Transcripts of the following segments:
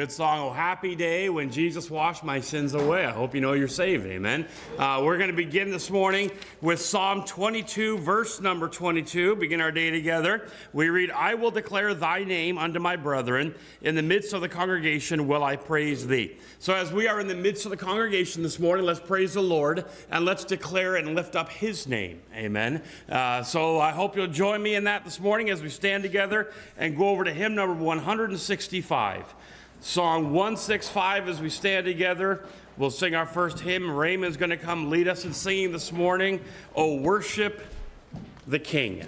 Good song. Oh, happy day when Jesus washed my sins away. I hope you know you're saved. Amen. Uh, we're going to begin this morning with Psalm 22, verse number 22. Begin our day together. We read, I will declare thy name unto my brethren. In the midst of the congregation will I praise thee. So, as we are in the midst of the congregation this morning, let's praise the Lord and let's declare and lift up his name. Amen. Uh, so, I hope you'll join me in that this morning as we stand together and go over to hymn number 165. Song 165 as we stand together. We'll sing our first hymn. Raymond's going to come lead us in singing this morning. Oh, worship the King.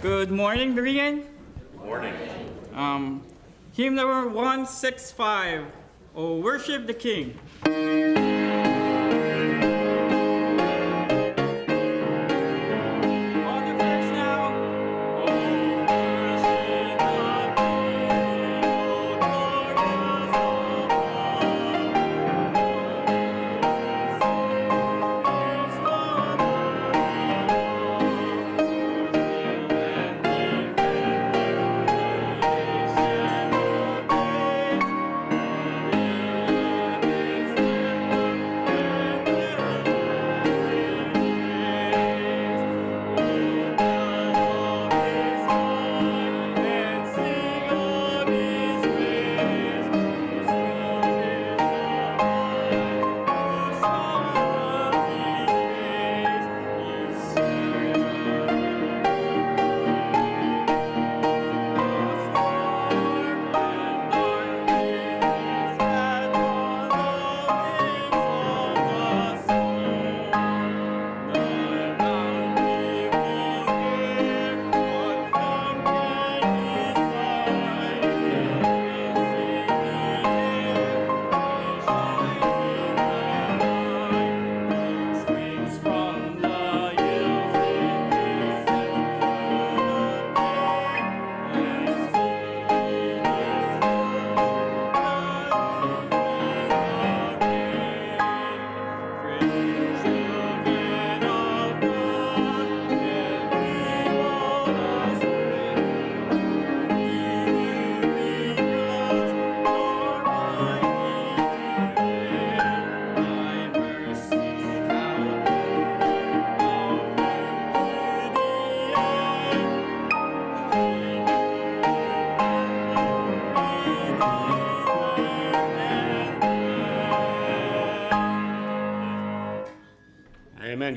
Good morning, Brian. Morning. Um, hymn number 165. Oh, worship the King.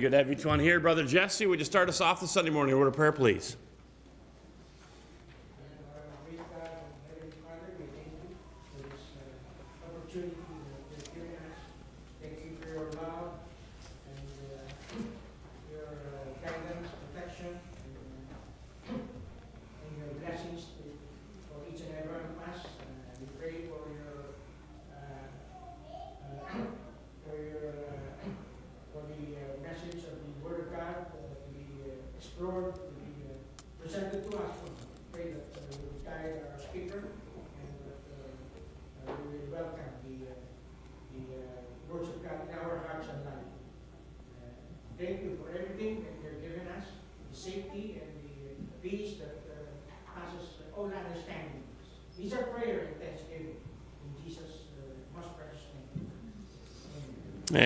Good to have each one here. Brother Jesse, would you start us off this Sunday morning? Word of prayer, please.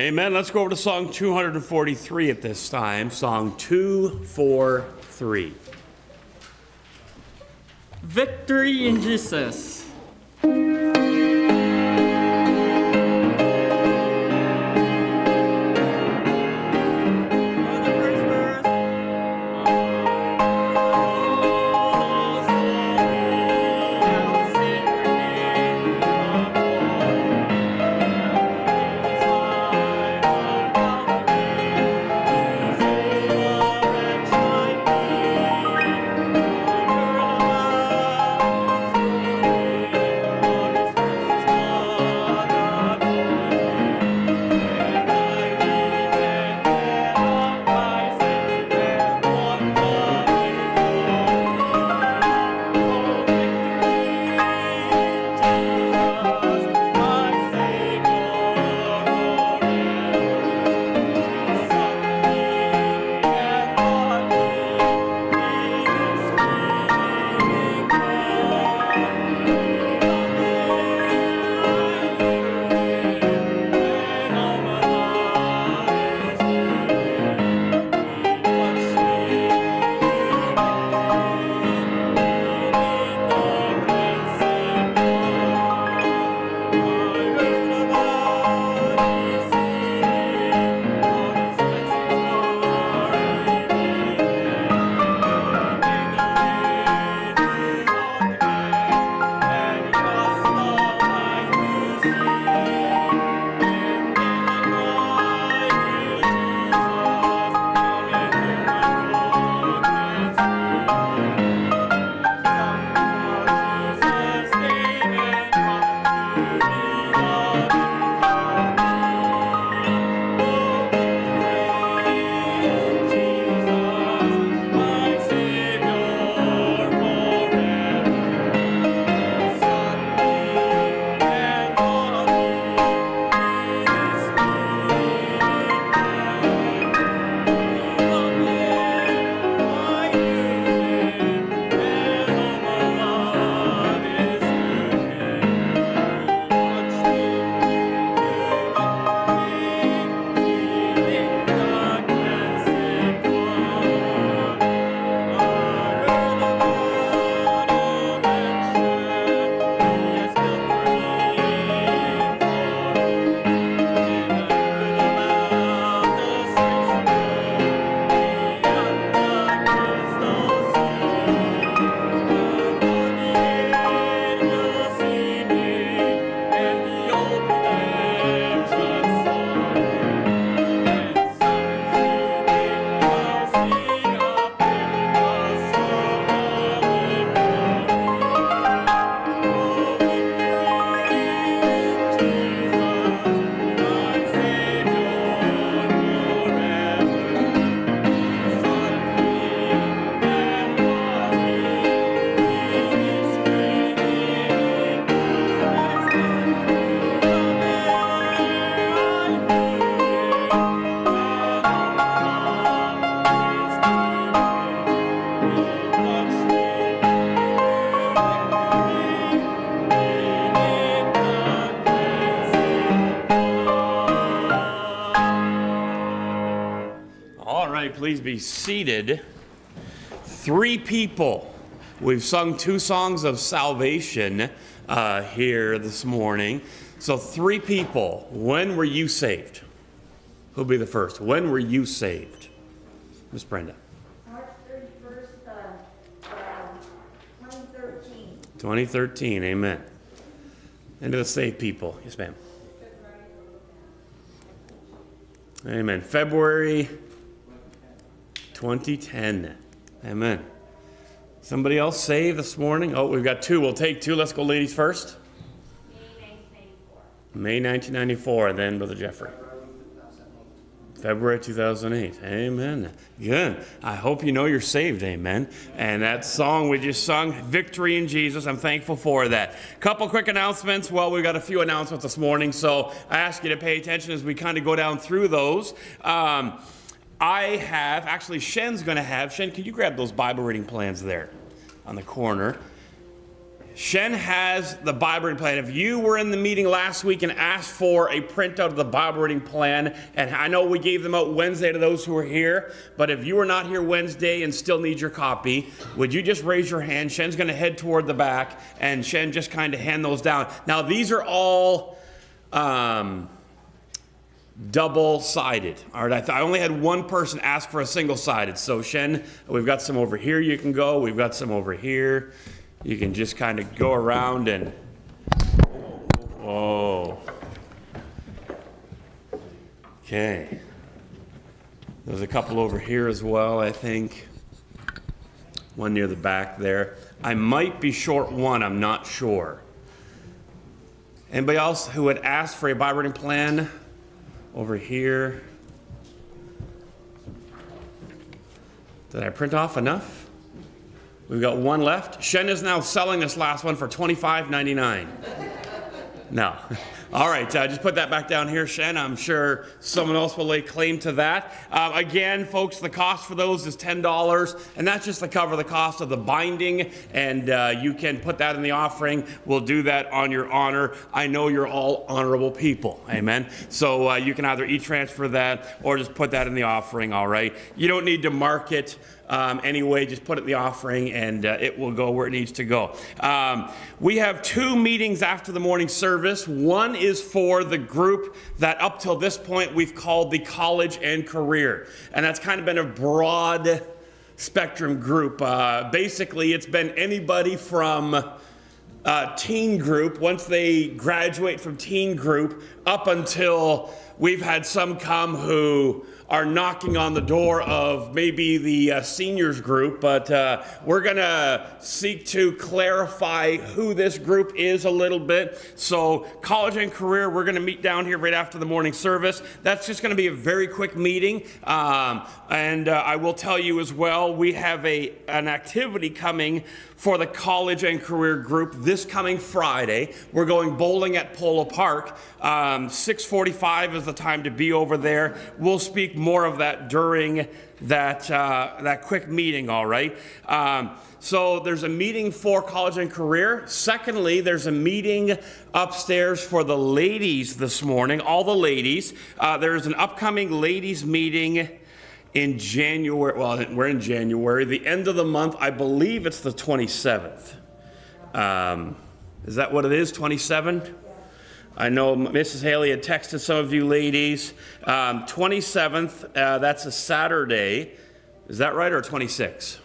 Amen. Let's go over to Song 243 at this time. Song 243. Victory in Jesus. Seated. Three people. We've sung two songs of salvation uh, here this morning. So, three people. When were you saved? Who'll be the first? When were you saved? Miss Brenda. March 31st, uh, uh, 2013. 2013, amen. And to the saved people. Yes, ma'am. Amen. February 2010. Amen. Somebody else saved this morning? Oh, we've got two. We'll take two. Let's go, ladies, first. May 1994, then Brother Jeffrey. February 2008. Amen. Good. I hope you know you're saved. Amen. And that song we just sung, Victory in Jesus, I'm thankful for that. Couple quick announcements. Well, we've got a few announcements this morning, so I ask you to pay attention as we kind of go down through those. Um, I have, actually, Shen's going to have, Shen, can you grab those Bible reading plans there on the corner? Shen has the Bible reading plan. If you were in the meeting last week and asked for a printout of the Bible reading plan, and I know we gave them out Wednesday to those who were here, but if you were not here Wednesday and still need your copy, would you just raise your hand? Shen's going to head toward the back, and Shen just kind of hand those down. Now, these are all. Um, double sided. All right, I, th- I, only had one person ask for a single sided. So, Shen, we've got some over here you can go, we've got some over here. You can just kind of go around and. Oh. Okay. There's a couple over here as well, I think. One near the back there. I might be short one, I'm not sure. Anybody else who had asked for a Bible reading plan? Over here. Did I print off enough? We've got one left. Shen is now selling this last one for $25.99. no. All right, uh, just put that back down here, Shen. I'm sure someone else will lay claim to that. Uh, again, folks, the cost for those is $10, and that's just to cover the cost of the binding, and uh, you can put that in the offering. We'll do that on your honor. I know you're all honorable people. Amen. So uh, you can either e transfer that or just put that in the offering, all right? You don't need to mark it. Um, anyway, just put it in the offering and uh, it will go where it needs to go. Um, we have two meetings after the morning service. One is for the group that up till this point we've called the college and career. And that's kind of been a broad spectrum group. Uh, basically, it's been anybody from uh, teen group, once they graduate from teen group, up until we've had some come who are knocking on the door of maybe the uh, seniors group, but uh, we're going to seek to clarify who this group is a little bit. So, college and career, we're going to meet down here right after the morning service. That's just going to be a very quick meeting. Um, and uh, I will tell you as well, we have a, an activity coming for the college and career group this coming Friday. We're going bowling at Polo Park. Um, 6:45 is the time to be over there. We'll speak more of that during that uh, that quick meeting. All right. Um, so there's a meeting for college and career. Secondly, there's a meeting upstairs for the ladies this morning. All the ladies. Uh, there's an upcoming ladies meeting in January. Well, we're in January. The end of the month, I believe it's the 27th. Um, is that what it is? 27? I know Mrs. Haley had texted some of you ladies. Um, 27th, uh, that's a Saturday. Is that right, or 26?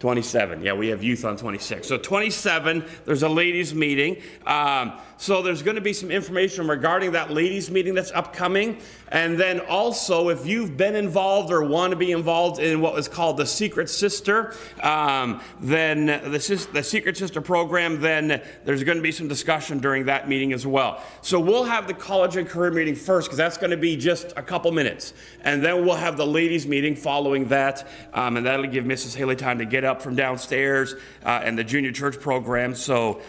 27. Yeah, we have youth on 26. So 27, there's a ladies' meeting. Um, so there's going to be some information regarding that ladies' meeting that's upcoming. And then also, if you've been involved or want to be involved in what was called the Secret Sister, um, then the, the Secret Sister program, then there's going to be some discussion during that meeting as well. So we'll have the college and career meeting first because that's going to be just a couple minutes. And then we'll have the ladies' meeting following that. Um, and that'll give Mrs. Haley time to get up from downstairs uh, and the junior church program. So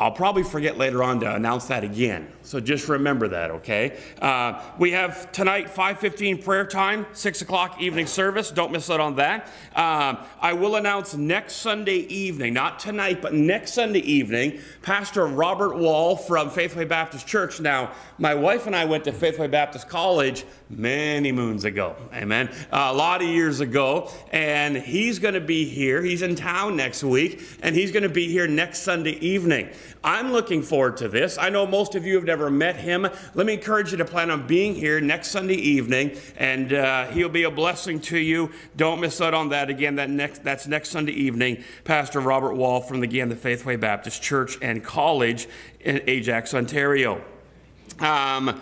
I'll probably forget later on to announce that again. So just remember that, okay? Uh, we have tonight 5:15 prayer time, 6 o'clock evening service. Don't miss out on that. Um, I will announce next Sunday evening, not tonight, but next Sunday evening, Pastor Robert Wall from Faithway Baptist Church. Now, my wife and I went to Faithway Baptist College many moons ago, amen, a lot of years ago, and he's going to be here. He's in town next week, and he's going to be here next Sunday evening. I'm looking forward to this. I know most of you have never met him. Let me encourage you to plan on being here next Sunday evening, and uh, he'll be a blessing to you. Don't miss out on that. Again, that next, that's next Sunday evening. Pastor Robert Wall from the, again the Faithway Baptist Church and College in Ajax, Ontario. Um,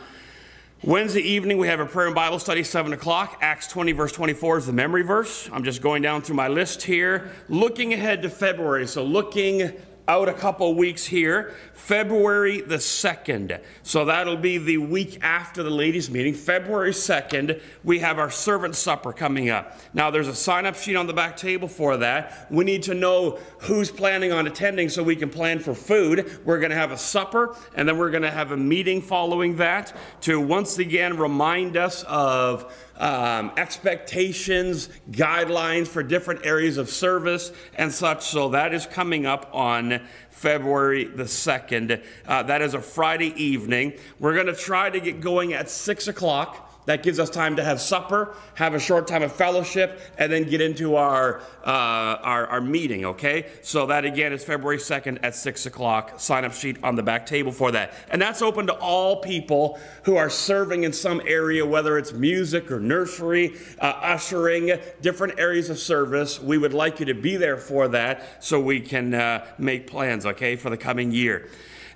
Wednesday evening, we have a prayer and Bible study, 7 o'clock. Acts 20, verse 24 is the memory verse. I'm just going down through my list here, looking ahead to February. So, looking out a couple weeks here, February the 2nd. So that'll be the week after the ladies' meeting. February 2nd, we have our servant supper coming up. Now, there's a sign up sheet on the back table for that. We need to know who's planning on attending so we can plan for food. We're going to have a supper, and then we're going to have a meeting following that to once again remind us of um, expectations, guidelines for different areas of service and such. So that is coming up on February the 2nd. Uh, that is a Friday evening. We're going to try to get going at 6 o'clock. That gives us time to have supper, have a short time of fellowship, and then get into our, uh, our, our, meeting, okay? So that again is February 2nd at 6 o'clock. Sign up sheet on the back table for that. And that's open to all people who are serving in some area, whether it's music or nursery, uh, ushering, different areas of service. We would like you to be there for that so we can uh, make plans, okay, for the coming year.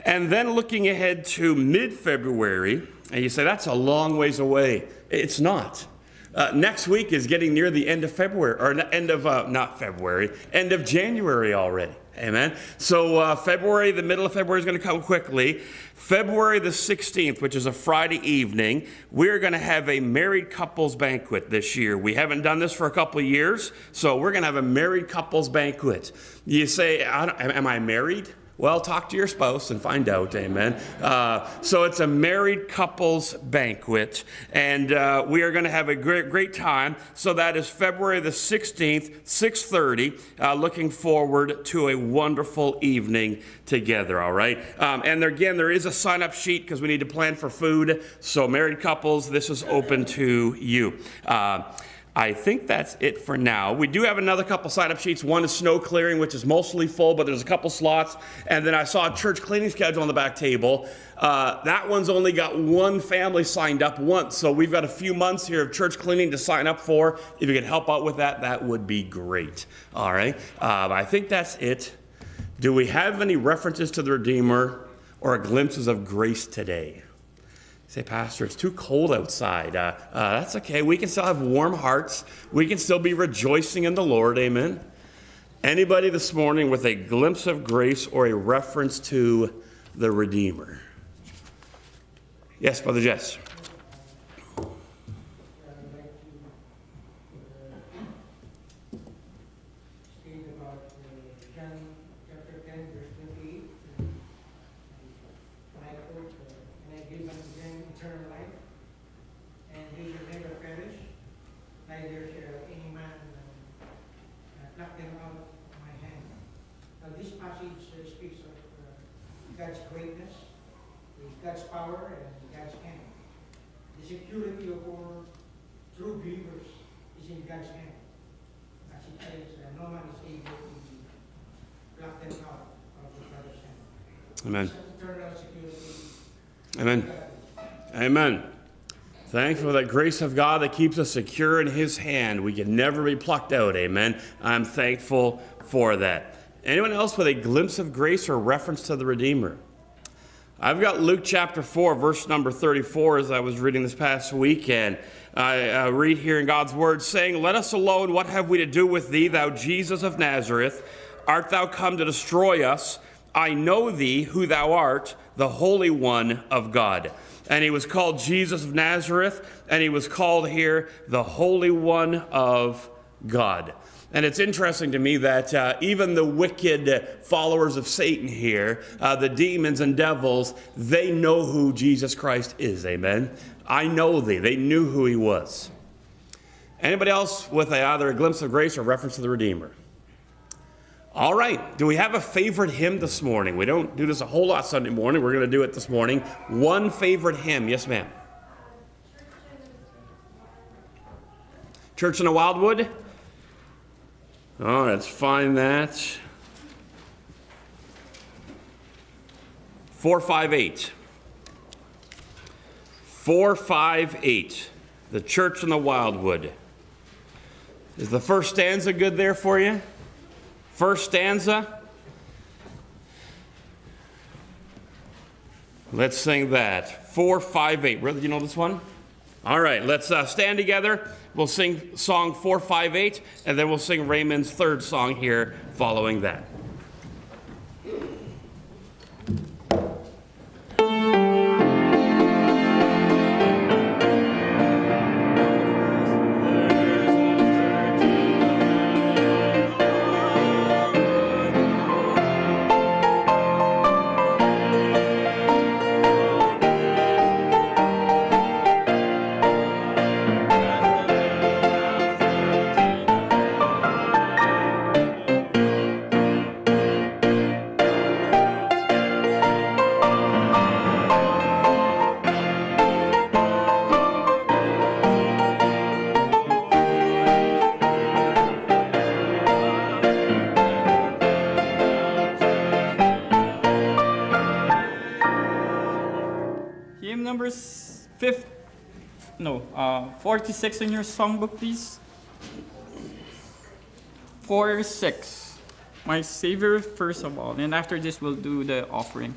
And then looking ahead to mid February, and you say, that's a long ways away. It's not. Uh, next week is getting near the end of February, or end of, uh, not February, end of January already. Amen. So, uh, February, the middle of February is going to come quickly. February the 16th, which is a Friday evening, we're going to have a married couples banquet this year. We haven't done this for a couple years, so we're going to have a married couples banquet. You say, Am I married? Well, talk to your spouse and find out, amen. Uh, so it's a married couples banquet, and uh, we are going to have a great, great time. So that is February the 16th, 6.30. Uh, looking forward to a wonderful evening together, all right? Um, and there, again, there is a sign-up sheet because we need to plan for food. So married couples, this is open to you. Uh, I think that's it for now. We do have another couple sign-up sheets. One is snow clearing, which is mostly full, but there's a couple slots. And then I saw a church cleaning schedule on the back table. Uh, that one's only got one family signed up once, so we've got a few months here of church cleaning to sign up for. If you could help out with that, that would be great. All right. Um, I think that's it. Do we have any references to the Redeemer or glimpses of grace today? Say, Pastor, it's too cold outside. Uh, uh, that's okay. We can still have warm hearts. We can still be rejoicing in the Lord. Amen. Anybody this morning with a glimpse of grace or a reference to the Redeemer? Yes, Brother Jess. Amen. Amen. Amen. Thankful for that grace of God that keeps us secure in His hand. We can never be plucked out. Amen. I'm thankful for that. Anyone else with a glimpse of grace or reference to the Redeemer? I've got Luke chapter 4, verse number 34, as I was reading this past week, and I uh, read here in God's word, saying, Let us alone, what have we to do with thee, thou Jesus of Nazareth? Art thou come to destroy us? I know thee, who thou art, the Holy One of God. And he was called Jesus of Nazareth, and he was called here the Holy One of God. And it's interesting to me that uh, even the wicked followers of Satan here, uh, the demons and devils, they know who Jesus Christ is. Amen. I know thee. They knew who he was. Anybody else with a, either a glimpse of grace or reference to the Redeemer? All right. Do we have a favorite hymn this morning? We don't do this a whole lot Sunday morning. We're going to do it this morning. One favorite hymn. Yes, ma'am. Church in the Wildwood? Oh, let's find that. 458. 458. The Church in the Wildwood. Is the first stanza good there for you? First stanza? Let's sing that. 458. Brother, do you know this one? All right, let's uh, stand together. We'll sing song 458, and then we'll sing Raymond's third song here following that. 46 in your songbook, please. 4 6. My Savior, first of all. And after this, we'll do the offering.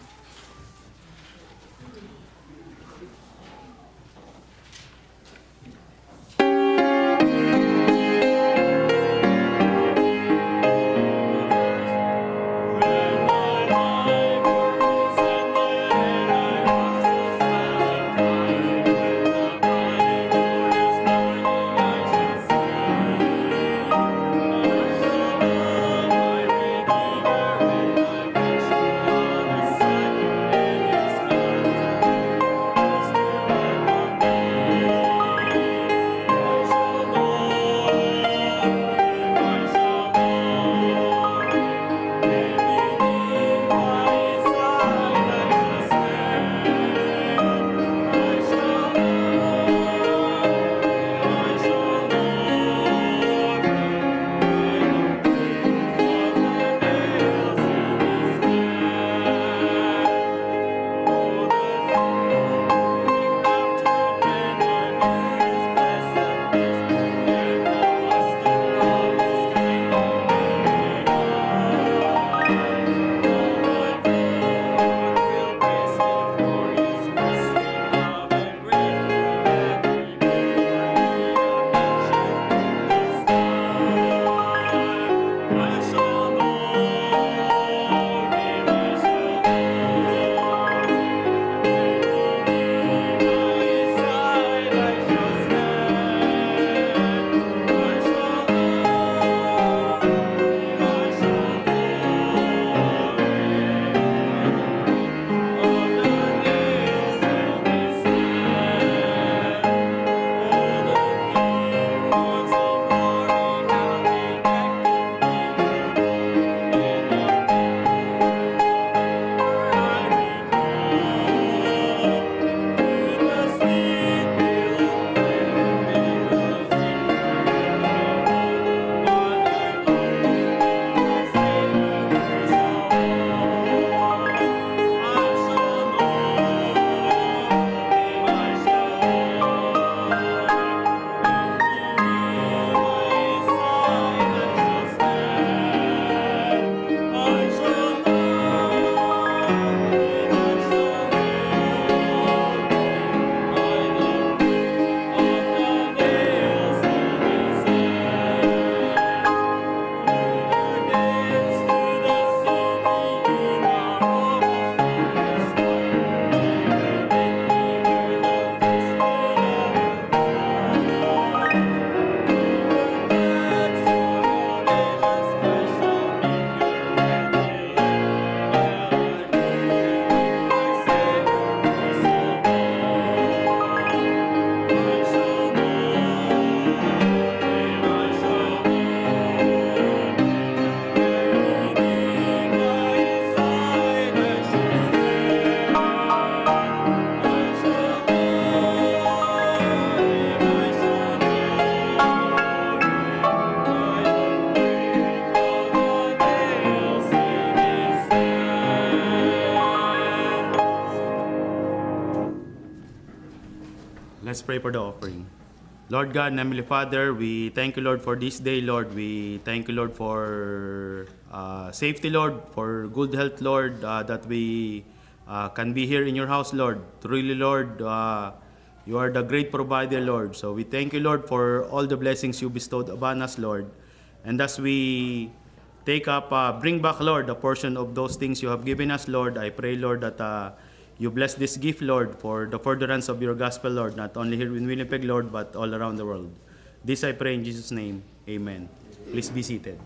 Pray for the offering. Lord God and Heavenly Father, we thank you, Lord, for this day, Lord. We thank you, Lord, for uh, safety, Lord, for good health, Lord, uh, that we uh, can be here in your house, Lord. Truly, Lord, uh, you are the great provider, Lord. So we thank you, Lord, for all the blessings you bestowed upon us, Lord. And as we take up, uh, bring back, Lord, a portion of those things you have given us, Lord, I pray, Lord, that uh, you bless this gift, Lord, for the furtherance of your gospel, Lord, not only here in Winnipeg, Lord, but all around the world. This I pray in Jesus' name. Amen. Please be seated.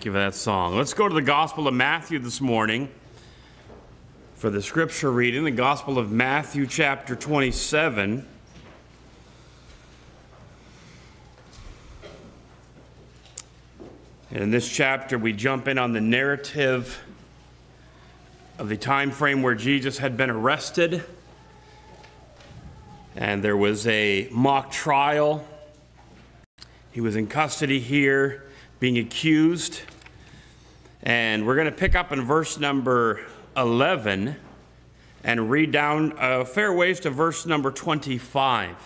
Thank you for that song. Let's go to the Gospel of Matthew this morning for the scripture reading, the Gospel of Matthew, chapter 27. And in this chapter, we jump in on the narrative of the time frame where Jesus had been arrested, and there was a mock trial. He was in custody here, being accused. And we're going to pick up in verse number 11 and read down a fair ways to verse number 25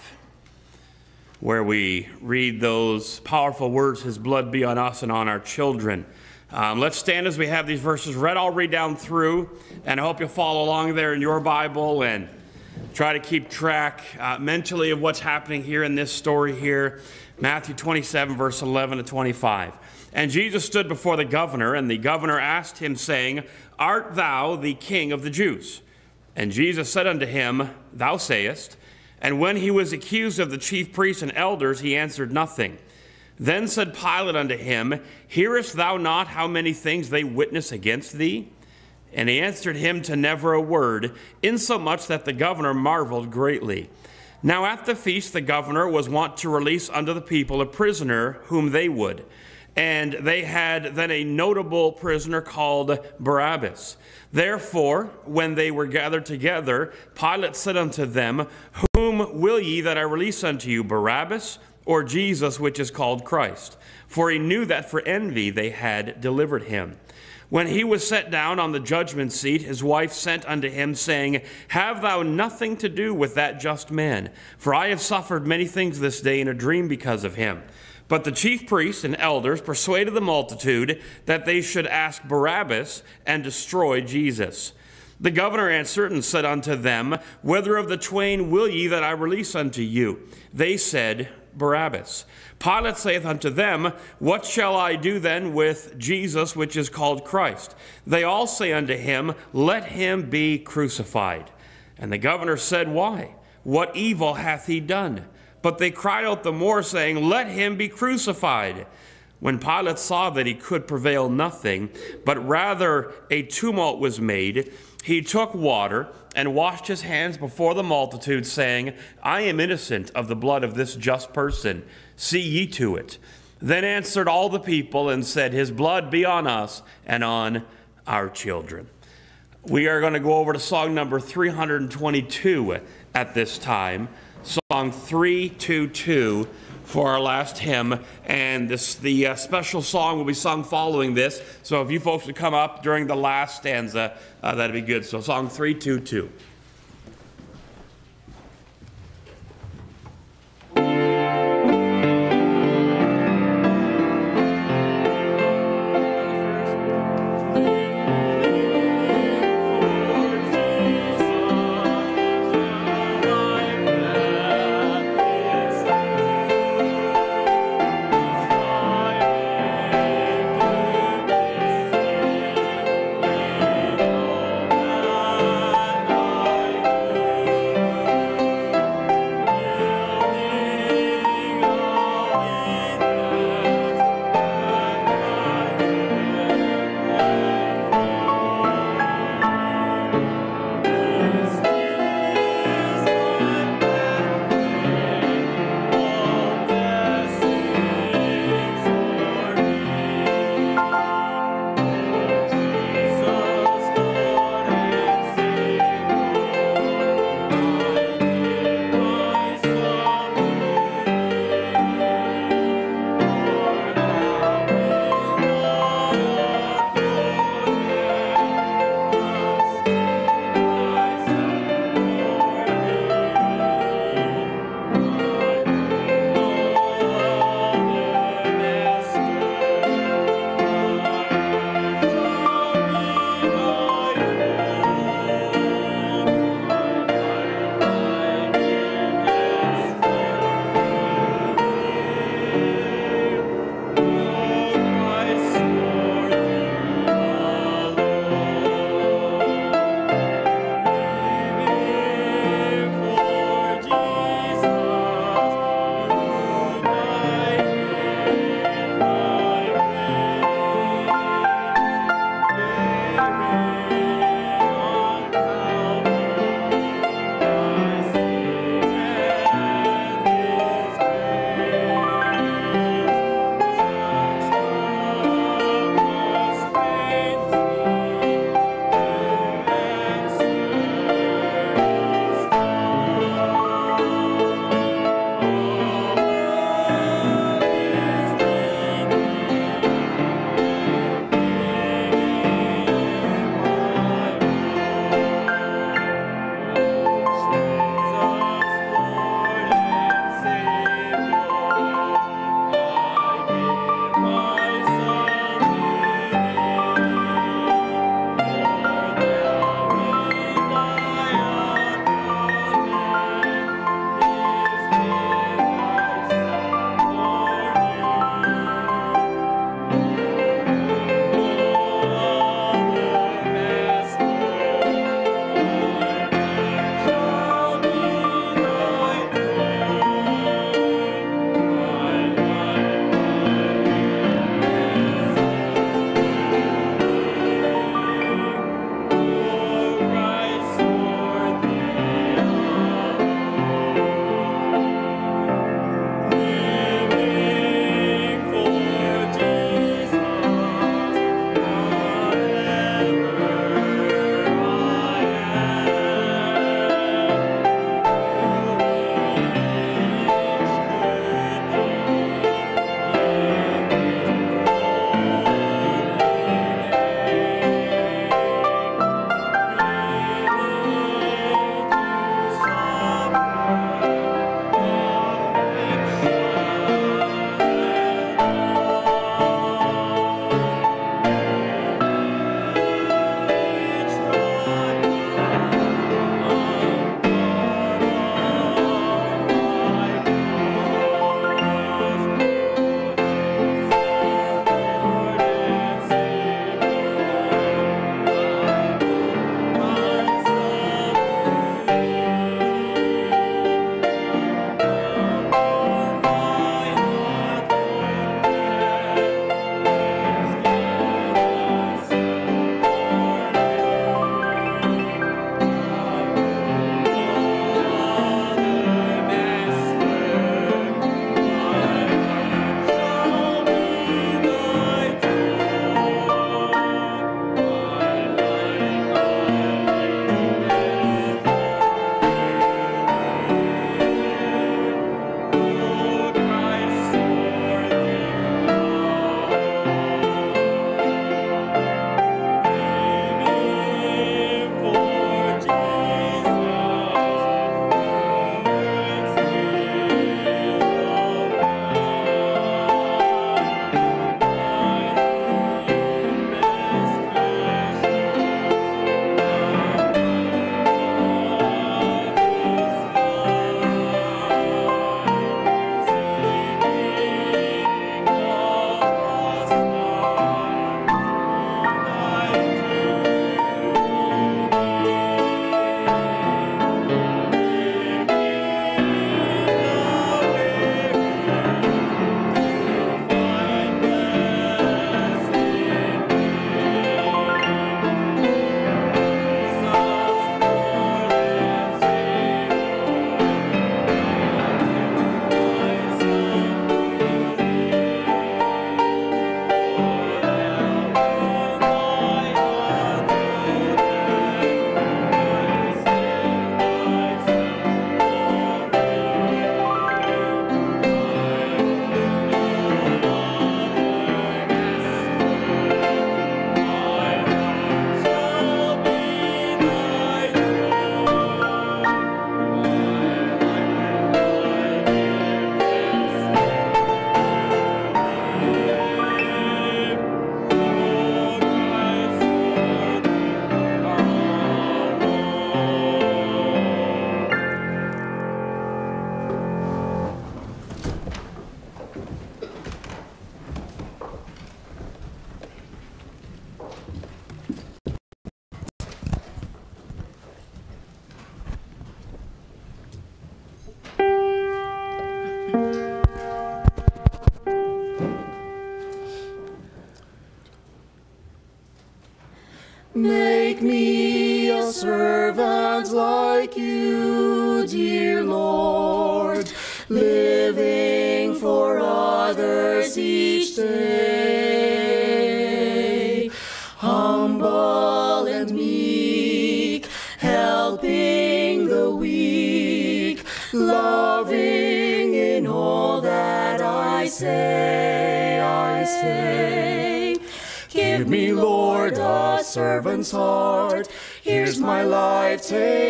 where we read those powerful words, His blood be on us and on our children. Um, let's stand as we have these verses read. I'll read down through, and I hope you'll follow along there in your Bible and try to keep track uh, mentally of what's happening here in this story here. Matthew 27, verse 11 to 25. And Jesus stood before the governor, and the governor asked him, saying, Art thou the king of the Jews? And Jesus said unto him, Thou sayest. And when he was accused of the chief priests and elders, he answered nothing. Then said Pilate unto him, Hearest thou not how many things they witness against thee? And he answered him to never a word, insomuch that the governor marveled greatly. Now at the feast the governor was wont to release unto the people a prisoner whom they would. And they had then a notable prisoner called Barabbas. Therefore, when they were gathered together, Pilate said unto them, Whom will ye that I release unto you, Barabbas or Jesus, which is called Christ. For he knew that for envy they had delivered him. When he was set down on the judgment seat, his wife sent unto him, saying, Have thou nothing to do with that just man, for I have suffered many things this day in a dream because of him. But the chief priests and elders persuaded the multitude that they should ask Barabbas and destroy Jesus. The governor answered and said unto them, Whether of the twain will ye that I release unto you? They said, Barabbas. Pilate saith unto them, What shall I do then with Jesus, which is called Christ? They all say unto him, Let him be crucified. And the governor said, Why? What evil hath he done? But they cried out the more, saying, Let him be crucified. When Pilate saw that he could prevail nothing, but rather a tumult was made, he took water and washed his hands before the multitude, saying, I am innocent of the blood of this just person. See ye to it. Then answered all the people and said, His blood be on us and on our children. We are going to go over to song number 322 at this time song 322 for our last hymn. And this, the uh, special song will be sung following this. So if you folks would come up during the last stanza, uh, that'd be good. So, song 322.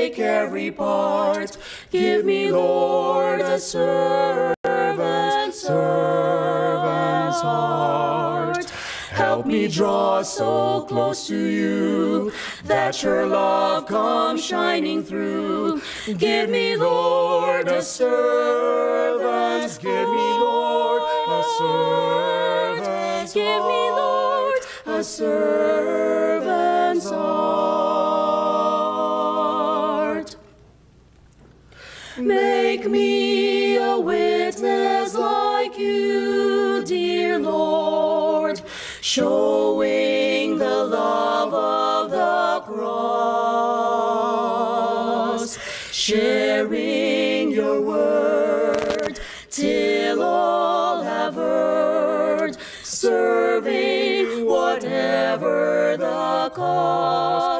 Take every part. Give me, Lord, a servant, servant's heart. Help me draw so close to you that your love comes shining through. Give me, Lord, a servant. Give me, Lord, a servant. Give me, Lord, a servant's heart. Make me a witness like you, dear Lord, showing the love of the cross, sharing your word till all have heard, serving whatever the cost.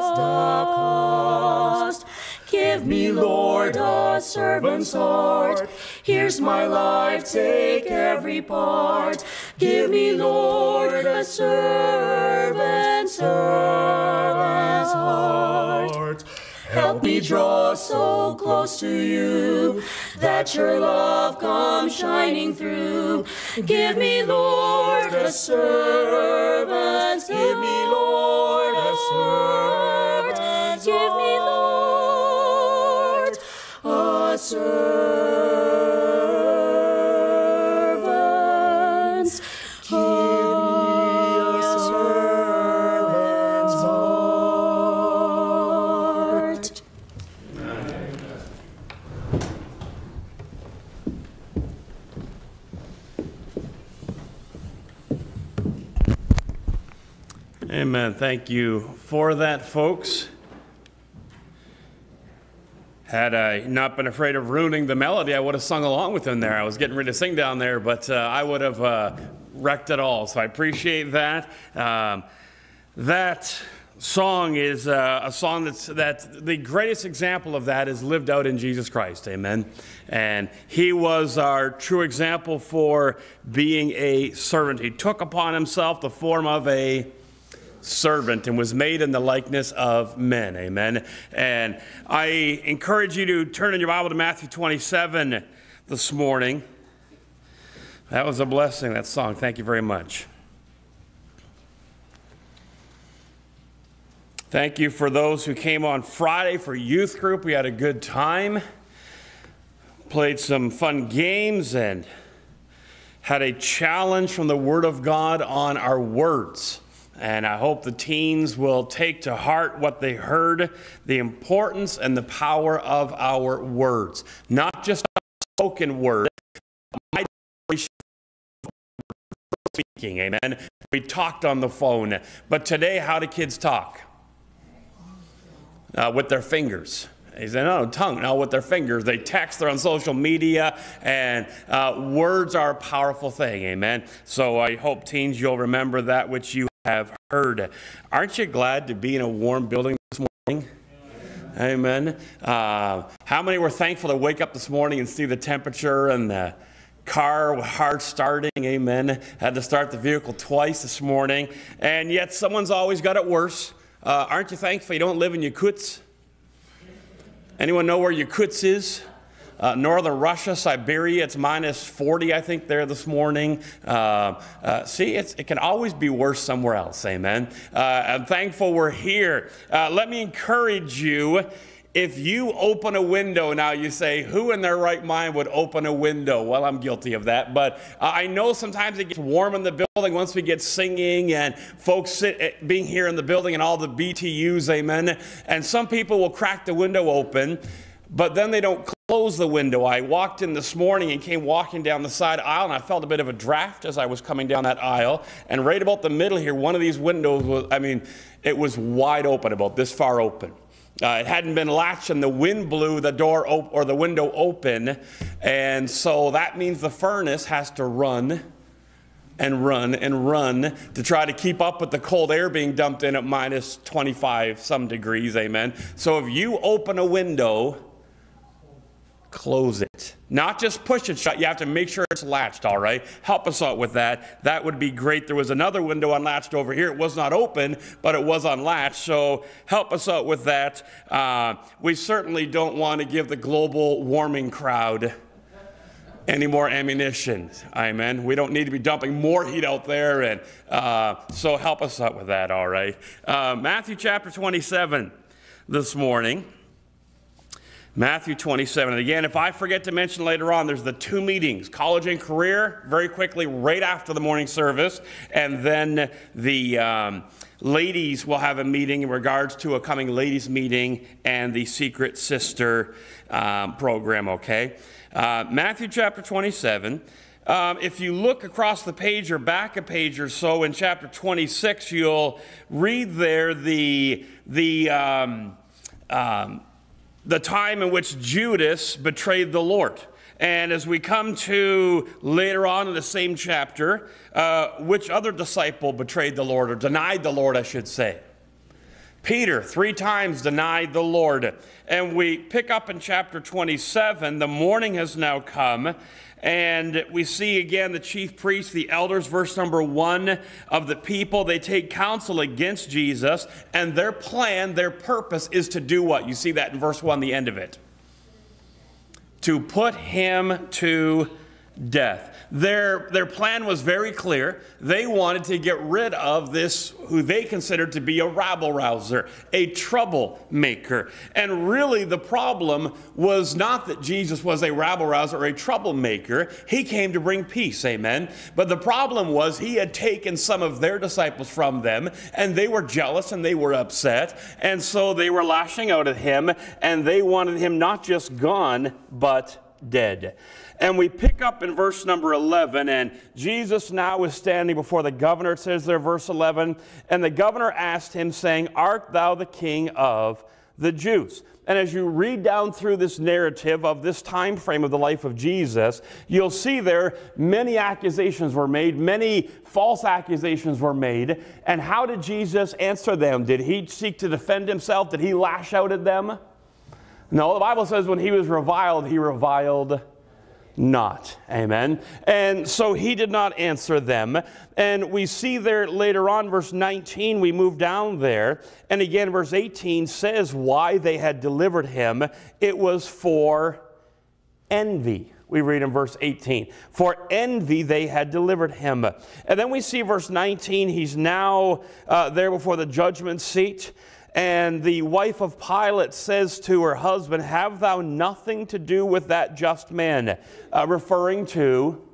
Give me, Lord, a servant's heart. Here's my life, take every part. Give me, Lord, a servant, servant's heart. Help me draw so close to you that your love comes shining through. Give me, Lord, a servant. Give me, Lord, a servant. Give me, Lord, servant's. Amen. Thank you for that, folks. Had I not been afraid of ruining the melody, I would have sung along with him there. I was getting ready to sing down there, but uh, I would have uh, wrecked it all. So I appreciate that. Um, that song is uh, a song that's that the greatest example of that is lived out in Jesus Christ. Amen. And he was our true example for being a servant. He took upon himself the form of a servant and was made in the likeness of men. Amen. And I encourage you to turn in your Bible to Matthew 27 this morning. That was a blessing, that song. Thank you very much. Thank you for those who came on Friday for youth group. We had a good time, played some fun games, and had a challenge from the Word of God on our words. And I hope the teens will take to heart what they heard the importance and the power of our words. Not just spoken word, speaking, amen. We talked on the phone, but today, how do kids talk? Uh, with their fingers. He said, no, tongue, no, with their fingers. They text, they're on social media, and uh, words are a powerful thing, amen. So I hope, teens, you'll remember that which you have heard. Aren't you glad to be in a warm building this morning? Amen. Uh, how many were thankful to wake up this morning and see the temperature and the car hard starting? Amen. Had to start the vehicle twice this morning, and yet someone's always got it worse. Uh, aren't you thankful you don't live in Yakutsk? Anyone know where Yakutsk is? Uh, northern Russia, Siberia, it's minus 40, I think, there this morning. Uh, uh, see, it can always be worse somewhere else, amen. Uh, I'm thankful we're here. Uh, let me encourage you. If you open a window now, you say, Who in their right mind would open a window? Well, I'm guilty of that. But uh, I know sometimes it gets warm in the building once we get singing and folks sit, eh, being here in the building and all the BTUs, amen. And some people will crack the window open. But then they don't close the window. I walked in this morning and came walking down the side aisle, and I felt a bit of a draft as I was coming down that aisle. And right about the middle here, one of these windows was, I mean, it was wide open, about this far open. Uh, it hadn't been latched, and the wind blew the door op- or the window open, and so that means the furnace has to run and run and run to try to keep up with the cold air being dumped in at minus 25 some degrees. Amen. So if you open a window, close it. Not just push it shut, you have to make sure it's latched, all right? Help us out with that. That would be great. There was another window unlatched over here. It was not open, but it was unlatched. So help us out with that. Uh, we certainly don't want to give the global warming crowd any more ammunition. Amen. We don't need to be dumping more heat out there. And uh, so help us out with that, all right? Uh, Matthew chapter 27 this morning. Matthew 27. And again, if I forget to mention later on, there's the two meetings college and career, very quickly, right after the morning service. And then the um, ladies will have a meeting in regards to a coming ladies' meeting and the secret sister um, program, okay? Uh, Matthew chapter 27. Um, if you look across the page or back a page or so in chapter 26, you'll read there the, the, um, um, the time in which Judas betrayed the Lord. And as we come to later on in the same chapter, uh, which other disciple betrayed the Lord, or denied the Lord, I should say? Peter, three times denied the Lord. And we pick up in chapter 27, the morning has now come, and we see again the chief priests, the elders, verse number one of the people. They take counsel against Jesus, and their plan, their purpose is to do what? You see that in verse one, the end of it. To put him to death. Their, their plan was very clear. They wanted to get rid of this, who they considered to be a rabble rouser, a troublemaker. And really, the problem was not that Jesus was a rabble rouser or a troublemaker. He came to bring peace, amen. But the problem was he had taken some of their disciples from them, and they were jealous and they were upset. And so they were lashing out at him, and they wanted him not just gone, but dead. And we pick up in verse number 11, and Jesus now is standing before the governor. It says there, verse 11, and the governor asked him, saying, Art thou the king of the Jews? And as you read down through this narrative of this time frame of the life of Jesus, you'll see there many accusations were made, many false accusations were made. And how did Jesus answer them? Did he seek to defend himself? Did he lash out at them? No, the Bible says when he was reviled, he reviled not. Amen. And so he did not answer them. And we see there later on, verse 19, we move down there. And again, verse 18 says why they had delivered him. It was for envy. We read in verse 18, for envy they had delivered him. And then we see verse 19, he's now uh, there before the judgment seat. And the wife of Pilate says to her husband, Have thou nothing to do with that just man? Uh, referring to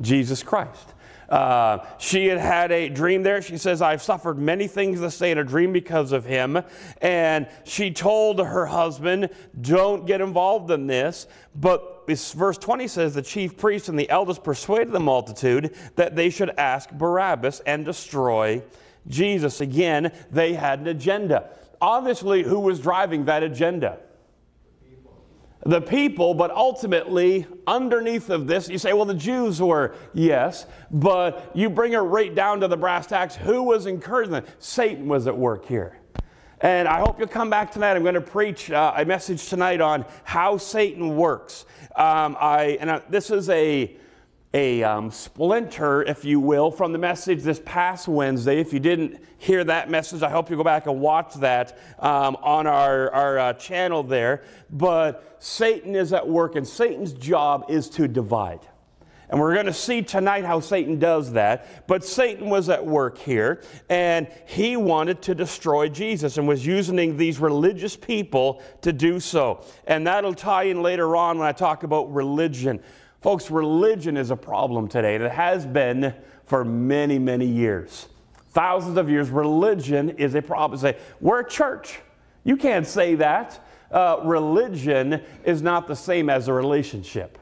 Jesus Christ. Uh, she had had a dream there. She says, I've suffered many things this day in a dream because of him. And she told her husband, Don't get involved in this. But verse 20 says, The chief priests and the elders persuaded the multitude that they should ask Barabbas and destroy Jesus. Again, they had an agenda. Obviously, who was driving that agenda? the people, but ultimately, underneath of this, you say, well, the Jews were, yes, but you bring it right down to the brass tacks. Who was encouraging them? Satan was at work here. And I hope you'll come back tonight. I'm going to preach uh, a message tonight on how Satan works. Um, I, and I, this is a a um, splinter, if you will, from the message this past Wednesday. If you didn't hear that message, I hope you go back and watch that um, on our, our uh, channel there. But Satan is at work, and Satan's job is to divide. And we're going to see tonight how Satan does that. But Satan was at work here, and he wanted to destroy Jesus and was using these religious people to do so. And that'll tie in later on when I talk about religion. Folks, religion is a problem today. It has been for many, many years. Thousands of years, religion is a problem. Say, we're a church. You can't say that. uh, religion is not the same as a relationship.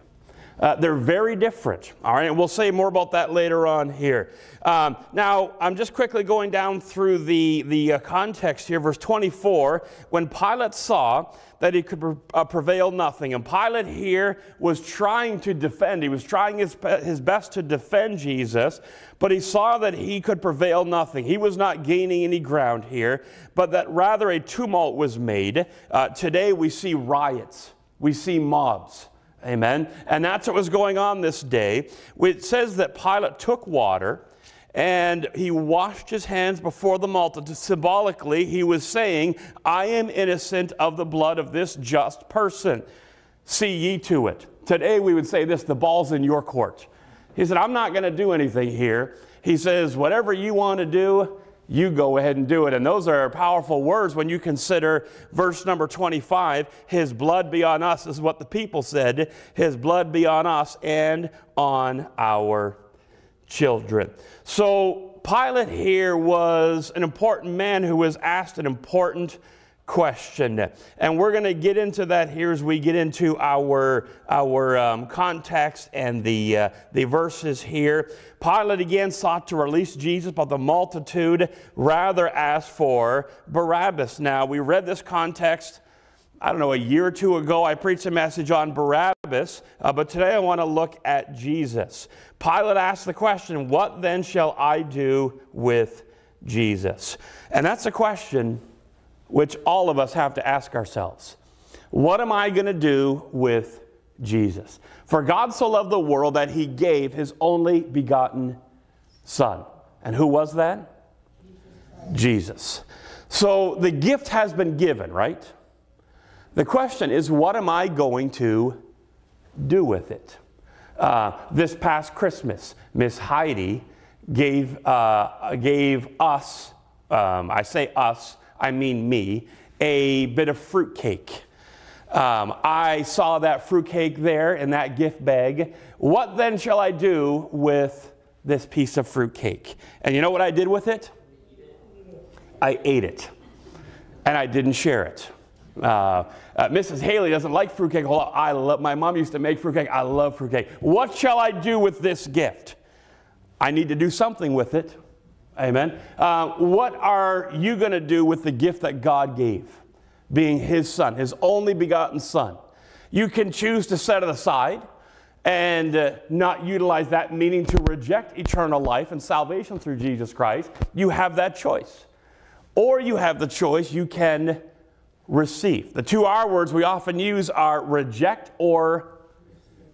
Uh, they're very different, all right? And we'll say more about that later on here. Um, now, I'm just quickly going down through the, the uh, context here. Verse 24 when Pilate saw that he could pre- uh, prevail nothing, and Pilate here was trying to defend, he was trying his, his best to defend Jesus, but he saw that he could prevail nothing. He was not gaining any ground here, but that rather a tumult was made. Uh, today we see riots, we see mobs. Amen. And that's what was going on this day. It says that Pilate took water and he washed his hands before the multitude. Symbolically, he was saying, I am innocent of the blood of this just person. See ye to it. Today we would say this the ball's in your court. He said, I'm not going to do anything here. He says, whatever you want to do, you go ahead and do it. And those are powerful words when you consider verse number 25 His blood be on us, is what the people said. His blood be on us and on our children. So Pilate here was an important man who was asked an important question. And we're going to get into that here as we get into our, our um, context and the, uh, the verses here. Pilate again sought to release Jesus, but the multitude rather asked for Barabbas. Now, we read this context. I don't know, a year or two ago, I preached a message on Barabbas, uh, but today I want to look at Jesus. Pilate asked the question, What then shall I do with Jesus? And that's a question which all of us have to ask ourselves. What am I going to do with Jesus? For God so loved the world that he gave his only begotten Son. And who was that? Jesus. So the gift has been given, right? The question is, what am I going to do with it? Uh, this past Christmas, Miss Heidi gave, uh, gave us, um, I say us, I mean me, a bit of fruitcake. Um, I saw that fruitcake there in that gift bag. What then shall I do with this piece of fruitcake? And you know what I did with it? I ate it. And I didn't share it. Uh, uh, Mrs. Haley doesn't like fruitcake a. I love, my mom used to make fruitcake. I love fruitcake. What shall I do with this gift? I need to do something with it. Amen. Uh, what are you going to do with the gift that God gave, being His Son, His only begotten Son? You can choose to set it aside and uh, not utilize that, meaning to reject eternal life and salvation through Jesus Christ. You have that choice. Or you have the choice, you can receive. The two R words we often use are reject or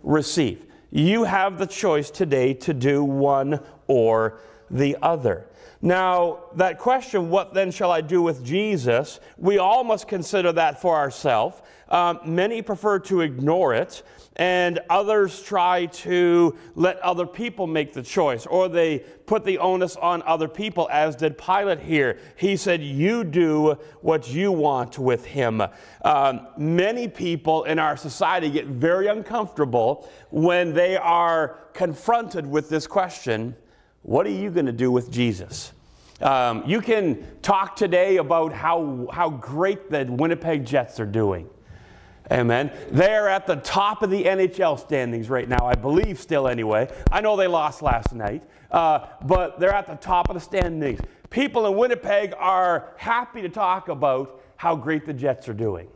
receive. You have the choice today to do one or the other. Now, that question, what then shall I do with Jesus? We all must consider that for ourselves. Um, many prefer to ignore it, and others try to let other people make the choice, or they put the onus on other people, as did Pilate here. He said, You do what you want with him. Um, many people in our society get very uncomfortable when they are confronted with this question what are you going to do with Jesus? Um, you can talk today about how, how great the Winnipeg Jets are doing. Amen. They're at the top of the NHL standings right now, I believe, still anyway. I know they lost last night, uh, but they're at the top of the standings. People in Winnipeg are happy to talk about how great the Jets are doing.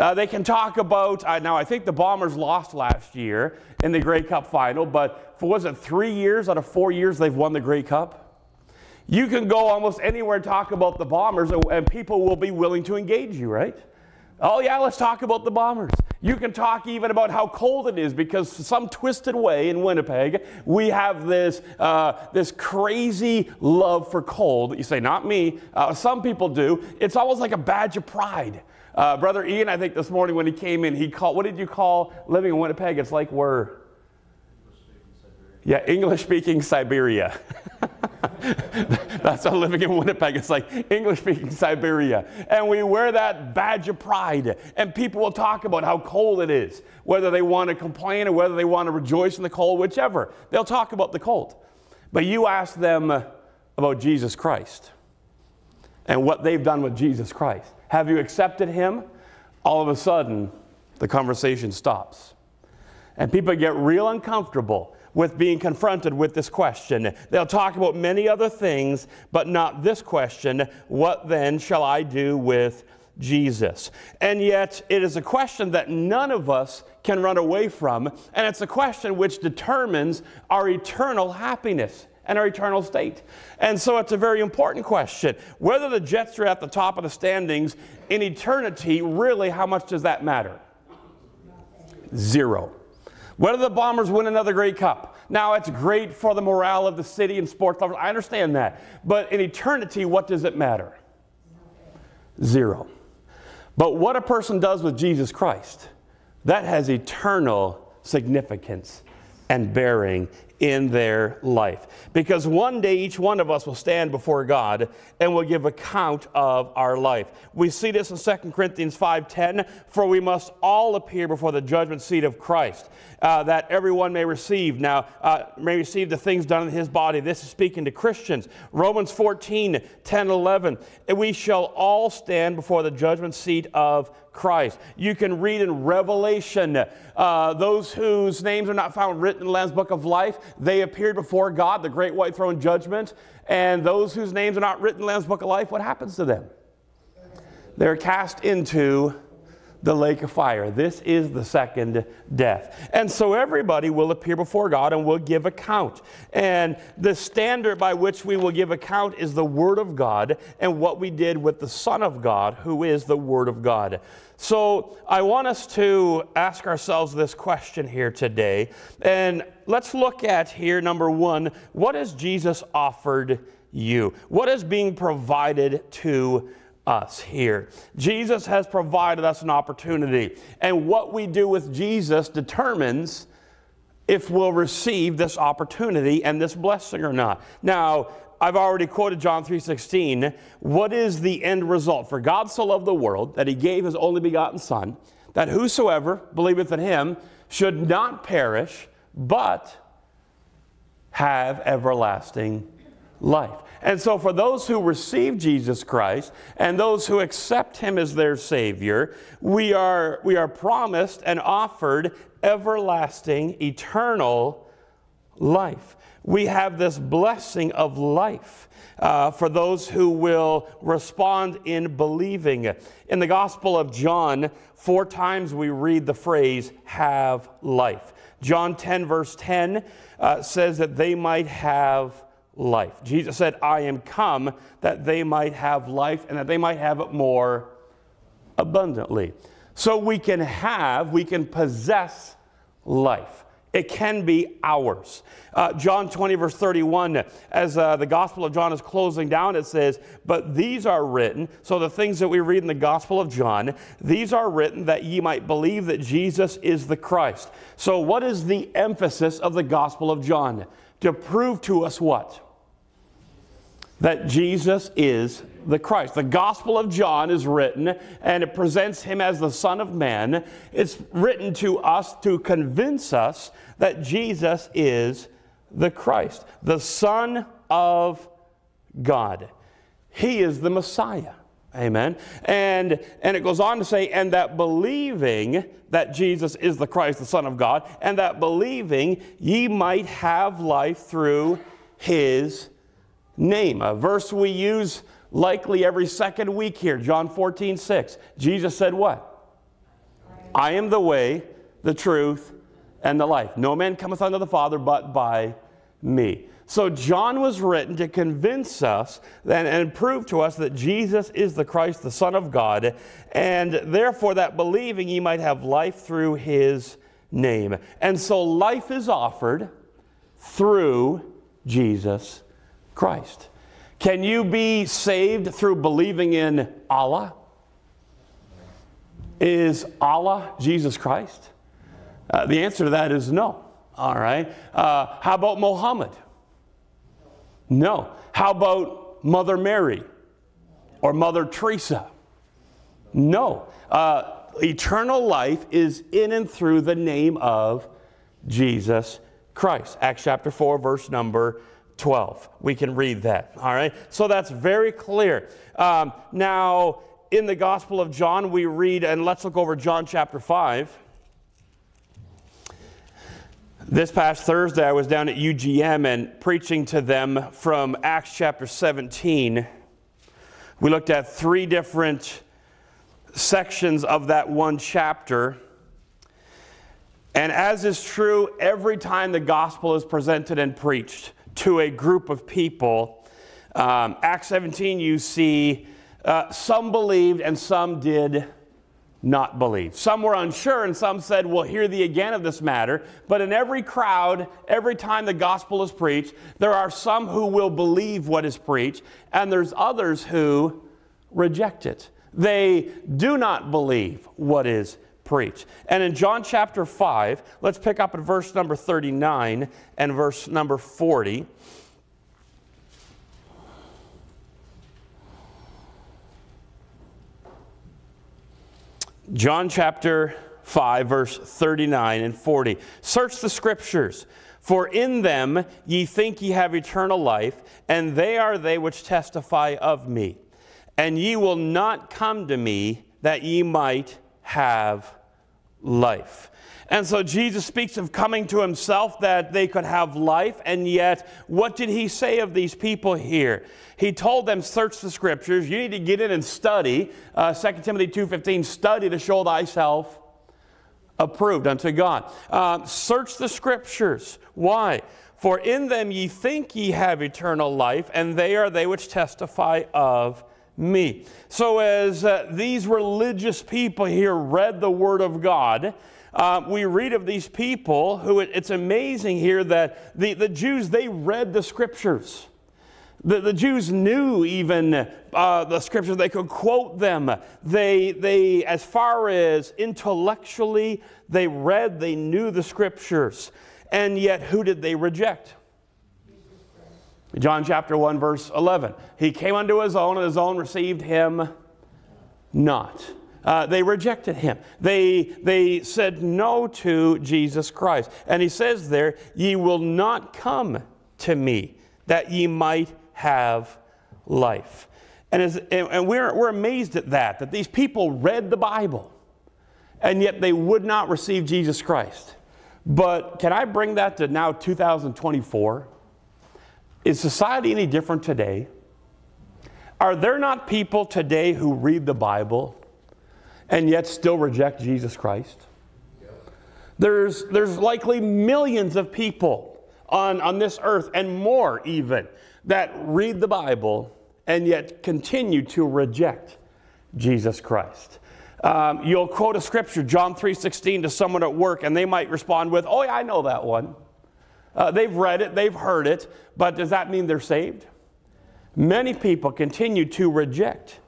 Uh, they can talk about, uh, now I think the Bombers lost last year in the Grey Cup final, but for was it three years out of four years they've won the Grey Cup? You can go almost anywhere and talk about the Bombers, and people will be willing to engage you, right? Oh, yeah, let's talk about the Bombers. You can talk even about how cold it is because some twisted way in Winnipeg, we have this, uh, this crazy love for cold. You say, not me. Uh, some people do. It's almost like a badge of pride. Uh, Brother Ian, I think this morning when he came in, he called, what did you call living in Winnipeg? It's like we're, yeah, English speaking Siberia. That's how living in Winnipeg. It's like English speaking Siberia. And we wear that badge of pride. And people will talk about how cold it is, whether they want to complain or whether they want to rejoice in the cold, whichever. They'll talk about the cold. But you ask them about Jesus Christ and what they've done with Jesus Christ. Have you accepted him? all of a sudden the conversation stops. And people get real uncomfortable with being confronted with this question. They'll talk about many other things, but not this question What then shall I do with Jesus? And yet, it is a question that none of us can run away from, and it's a question which determines our eternal happiness and our eternal state. And so it's a very important question. Whether the Jets are at the top of the standings in eternity, really, how much does that matter? Zero. Whether the Bombers win another Grey Cup. Now, it's great for the morale of the city and sports lovers. I understand that. But in eternity, what does it matter? Zero. But what a person does with Jesus Christ, that has eternal significance and bearing in their life. Because one day each one of us will stand before God and will give account of our life. We see this in 2 Corinthians 5:10, for we must all appear before the judgment seat of Christ, uh, that everyone may receive now uh, may receive the things done in his body. This is speaking to Christians. Romans 14, 10, 11, and we shall all stand before the judgment seat of Christ. You can read in Revelation, uh, those whose names are not found written in the Lamb's Book of Life, they appeared before God, the great white throne judgment. And those whose names are not written in the Lamb's Book of Life, what happens to them? They're cast into the lake of fire. This is the second death. And so everybody will appear before God and will give account. And the standard by which we will give account is the Word of God and what we did with the Son of God, who is the Word of God. So I want us to ask ourselves this question here today. And let's look at here, number one, what has Jesus offered you? What is being provided to us here. Jesus has provided us an opportunity, and what we do with Jesus determines if we'll receive this opportunity and this blessing or not. Now, I've already quoted John 3:16. What is the end result? For God so loved the world that he gave his only begotten son, that whosoever believeth in him should not perish, but have everlasting life. And so, for those who receive Jesus Christ and those who accept Him as their Savior, we are, we are promised and offered everlasting, eternal life. We have this blessing of life. Uh, for those who will respond in believing. In the Gospel of John, four times we read the phrase, have life. John 10, verse 10 uh, says that they might have life. Jesus said, I am come that they might have life and that they might have it more abundantly. So we can have, we can possess life. It can be ours. Uh, John 20, verse 31, as uh, the Gospel of John is closing down, it says, But these are written, so the things that we read in the Gospel of John, these are written that ye might believe that Jesus is the Christ. So, what is the emphasis of the Gospel of John? To prove to us what? that Jesus is the Christ. The Gospel of John is written and it presents him as the Son of Man. It's written to us to convince us that Jesus is the Christ, the Son of God. He is the Messiah. Amen. And, and it goes on to say, and that believing that Jesus is the Christ, the Son of God, and that believing ye might have life through his name. A verse we use likely every second week here, John 14, 6. Jesus said, What? I am the way, the truth, and the life. No man cometh unto the Father but by me. So John was written to convince us and, and prove to us that Jesus is the Christ, the Son of God, and therefore that believing ye might have life through his name. And so life is offered through Jesus Christ. Can you be saved through believing in Allah? Is Allah Jesus Christ? Uh, the answer to that is no. All right. Uh, how about Muhammad? No. How about Mother Mary or Mother Teresa? No. Uh, eternal life is in and through the name of Jesus Christ. Acts chapter 4, verse number 12. We can read that, all right? So that's very clear. Um, now, in the Gospel of John, we read, and let's look over John chapter 5. This past Thursday, I was down at UGM and preaching to them from Acts chapter 17. We looked at three different sections of that one chapter. And as is true every time the gospel is presented and preached to a group of people, um, Acts 17, you see uh, some believed and some did not believe. Some were unsure, and some said, We'll hear thee again of this matter. But in every crowd, every time the gospel is preached, there are some who will believe what is preached, and there's others who reject it. They do not believe what is preached. And in John chapter 5, let's pick up at verse number 39 and verse number 40. John chapter 5, verse 39 and 40. Search the scriptures, for in them ye think ye have eternal life, and they are they which testify of me. And ye will not come to me that ye might have life. And so Jesus speaks of coming to himself that they could have life, and yet what did he say of these people here? He told them, search the scriptures. You need to get in and study. Uh, 2 Timothy 2.15, study to show thyself approved unto God. Uh, search the scriptures. Why? For in them ye think ye have eternal life, and they are they which testify of me. So, as uh, these religious people here read the Word of God, uh, we read of these people who it, it's amazing here that the, the Jews, they read the Scriptures. The, the Jews knew even uh, the Scriptures, they could quote them. They, they, as far as intellectually, they read, they knew the Scriptures. And yet, who did they reject? John chapter 1, verse 11. He came unto his own, and his own received him not. Uh, they rejected him. They, they said no to Jesus Christ. And he says there, Ye will not come to me that ye might have life. And, as, and we're, we're amazed at that, that these people read the Bible, and yet they would not receive Jesus Christ. But can I bring that to now 2024? Is society any different today? Are there not people today who read the Bible and yet still reject Jesus Christ? There's, there's likely millions of people on, on this earth and more even that read the Bible and yet continue to reject Jesus Christ. Um, you'll quote a scripture, John 3.16, to someone at work, and they might respond with, oh yeah, I know that one. Uh, they've read it, they've heard it, but does that mean they're saved? Many people continue to reject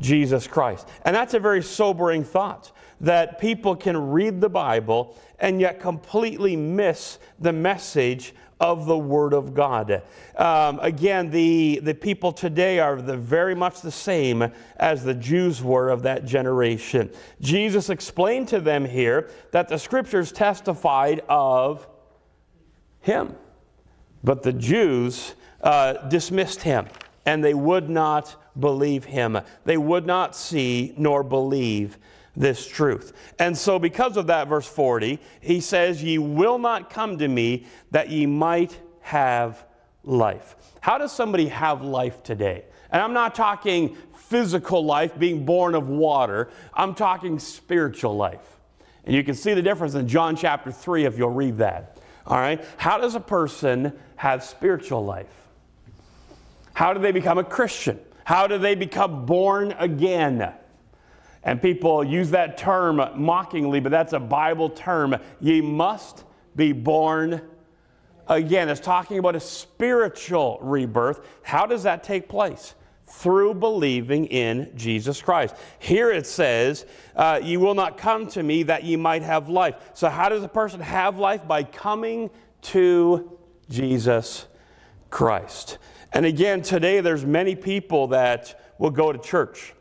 Jesus Christ. And that's a very sobering thought that people can read the Bible and yet completely miss the message of the Word of God. Um, again, the, the people today are the, very much the same as the Jews were of that generation. Jesus explained to them here that the Scriptures testified of Him, but the Jews uh, dismissed Him and they would not believe him. They would not see nor believe this truth. And so, because of that, verse 40, he says, Ye will not come to me that ye might have life. How does somebody have life today? And I'm not talking physical life, being born of water, I'm talking spiritual life. And you can see the difference in John chapter 3 if you'll read that. All right? How does a person have spiritual life? How do they become a Christian? How do they become born again? And people use that term mockingly, but that's a Bible term. Ye must be born again. It's talking about a spiritual rebirth. How does that take place? Through believing in Jesus Christ. Here it says, uh, You will not come to me that ye might have life. So, how does a person have life? By coming to Jesus Christ. And again, today there's many people that will go to church.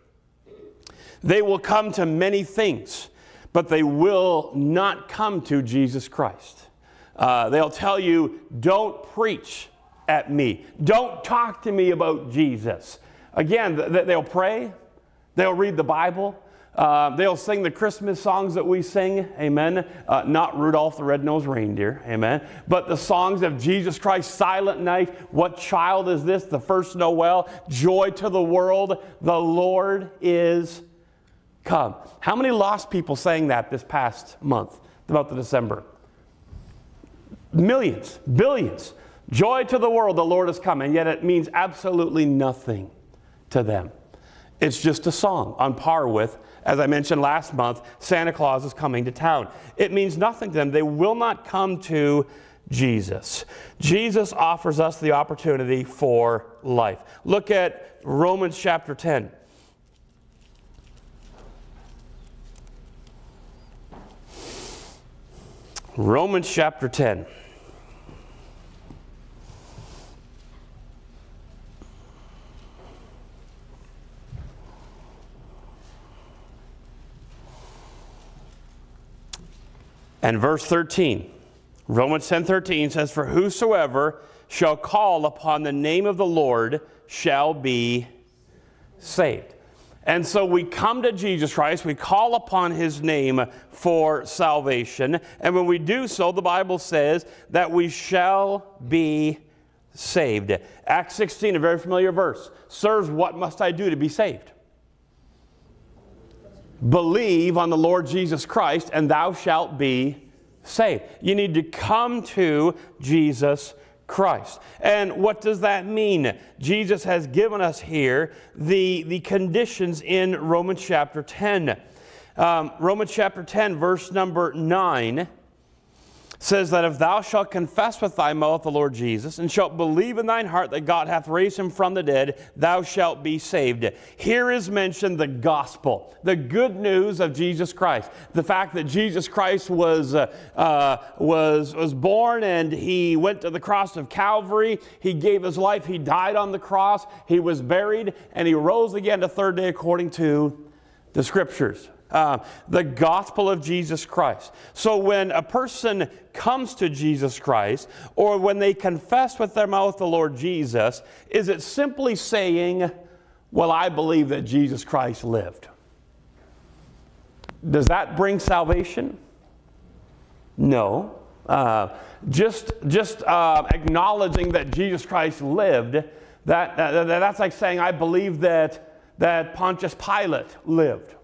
They will come to many things, but they will not come to Jesus Christ. Uh, they'll tell you, don't preach at me. Don't talk to me about Jesus. Again, they'll pray, They'll read the Bible. Uh, they'll sing the Christmas songs that we sing, amen. Uh, not Rudolph the Red-Nosed Reindeer, amen. But the songs of Jesus Christ, Silent Night, What Child Is This, The First Noel, Joy to the World, The Lord is Come. How many lost people sang that this past month, about the December? Millions, billions. Joy to the world, the Lord is come, and yet it means absolutely nothing to them. It's just a song on par with, as I mentioned last month, Santa Claus is coming to town. It means nothing to them. They will not come to Jesus. Jesus offers us the opportunity for life. Look at Romans chapter 10. Romans chapter 10. And verse 13, Romans 10 13 says, For whosoever shall call upon the name of the Lord shall be saved. And so we come to Jesus Christ, we call upon his name for salvation. And when we do so, the Bible says that we shall be saved. Acts 16, a very familiar verse. Sirs, what must I do to be saved? Believe on the Lord Jesus Christ, and thou shalt be saved. You need to come to Jesus Christ. And what does that mean? Jesus has given us here the, the conditions in Romans chapter 10. Um, Romans chapter 10, verse number 9 says that if thou shalt confess with thy mouth the Lord Jesus, and shalt believe in thine heart that God hath raised him from the dead, thou shalt be saved. Here is mentioned the gospel, the good news of Jesus Christ. The fact that Jesus Christ was, uh, uh, was, was born and he went to the cross of Calvary. He gave his life. He died on the cross. He was buried and he rose again the third day according to the scriptures uh, the gospel of Jesus Christ. So when a person comes to Jesus Christ, or when they confess with their mouth the Lord Jesus, is it simply saying, Well, I believe that Jesus Christ lived? Does that bring salvation? No. Uh, just just uh, acknowledging that Jesus Christ lived, that, that, that's like saying, I believe that, that Pontius Pilate lived.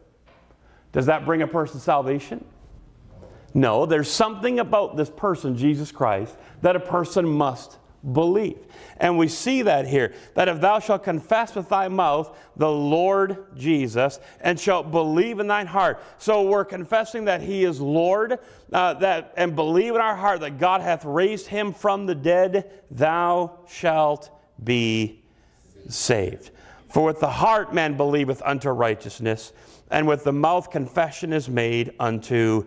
Does that bring a person salvation? No, there's something about this person, Jesus Christ, that a person must believe. And we see that here that if thou shalt confess with thy mouth the Lord Jesus and shalt believe in thine heart. So we're confessing that he is Lord uh, that, and believe in our heart that God hath raised him from the dead, thou shalt be saved. For with the heart man believeth unto righteousness and with the mouth confession is made unto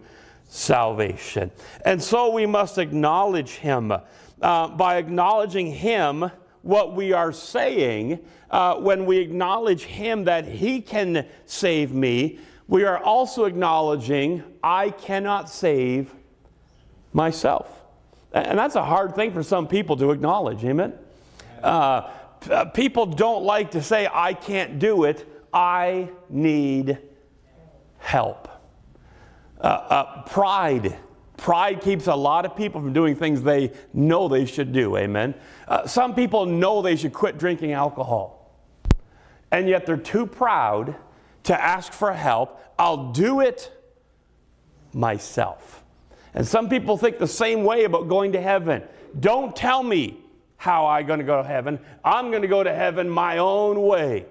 salvation. And so we must acknowledge him. Uh, by acknowledging him, what we are saying, uh, when we acknowledge him that he can save me, we are also acknowledging I cannot save myself. And that's a hard thing for some people to acknowledge, amen? Uh, people don't like to say, I can't do it. I need help. Uh, uh, pride. Pride keeps a lot of people from doing things they know they should do. Amen. Uh, some people know they should quit drinking alcohol, and yet they're too proud to ask for help. I'll do it myself. And some people think the same way about going to heaven. Don't tell me how I'm going to go to heaven. I'm going to go to heaven my own way.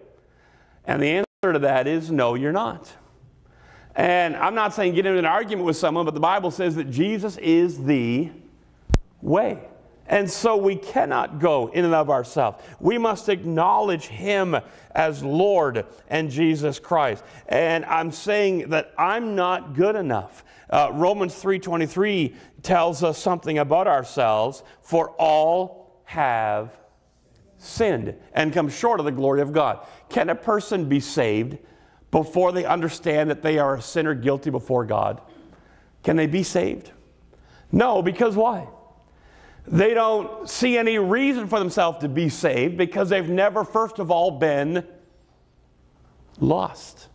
And the answer to that is no, you're not. And I'm not saying get into an argument with someone, but the Bible says that Jesus is the way. And so we cannot go in and of ourselves. We must acknowledge Him as Lord and Jesus Christ. And I'm saying that I'm not good enough. Uh, Romans 3.23 tells us something about ourselves. For all have sinned and come short of the glory of God. Can a person be saved before they understand that they are a sinner guilty before God? Can they be saved? No, because why? They don't see any reason for themselves to be saved because they've never, first of all, been lost.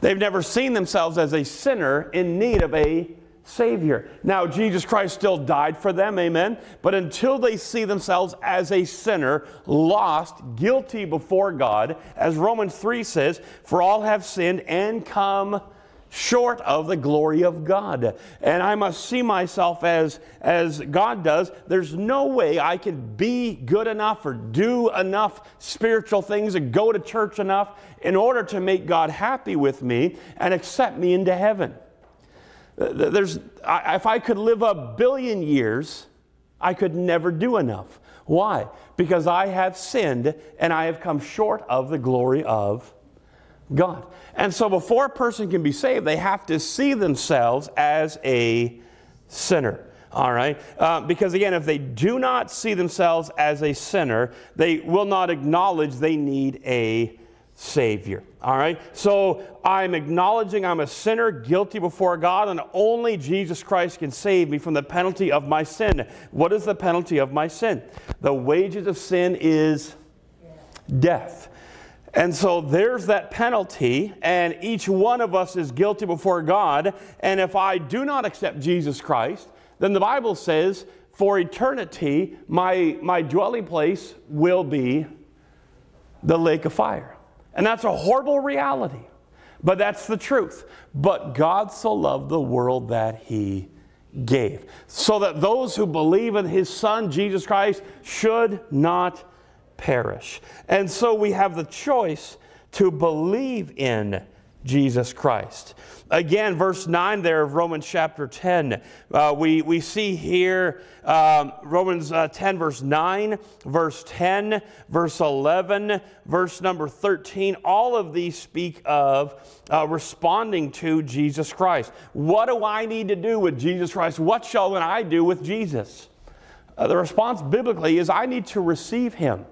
They've never seen themselves as a sinner in need of a Savior. Now, Jesus Christ still died for them, amen. But until they see themselves as a sinner, lost, guilty before God, as Romans 3 says, for all have sinned and come short of the glory of God. And I must see myself as, as God does. There's no way I can be good enough or do enough spiritual things and go to church enough in order to make God happy with me and accept me into heaven. There's, if I could live a billion years, I could never do enough. Why? Because I have sinned and I have come short of the glory of God. And so before a person can be saved, they have to see themselves as a sinner. All right? Uh, because again, if they do not see themselves as a sinner, they will not acknowledge they need a Savior. All right? So I'm acknowledging I'm a sinner, guilty before God, and only Jesus Christ can save me from the penalty of my sin. What is the penalty of my sin? The wages of sin is death. And so there's that penalty, and each one of us is guilty before God. And if I do not accept Jesus Christ, then the Bible says, for eternity, my, my dwelling place will be the lake of fire. And that's a horrible reality, but that's the truth. But God so loved the world that he gave, so that those who believe in his Son, Jesus Christ, should not perish. And so we have the choice to believe in Jesus Christ. Again, verse 9 there of Romans chapter 10, uh, we, we see here um, Romans uh, 10, verse 9, verse 10, verse 11, verse number 13. All of these speak of uh, responding to Jesus Christ. What do I need to do with Jesus Christ? What shall I do with Jesus? Uh, the response biblically is I need to receive him.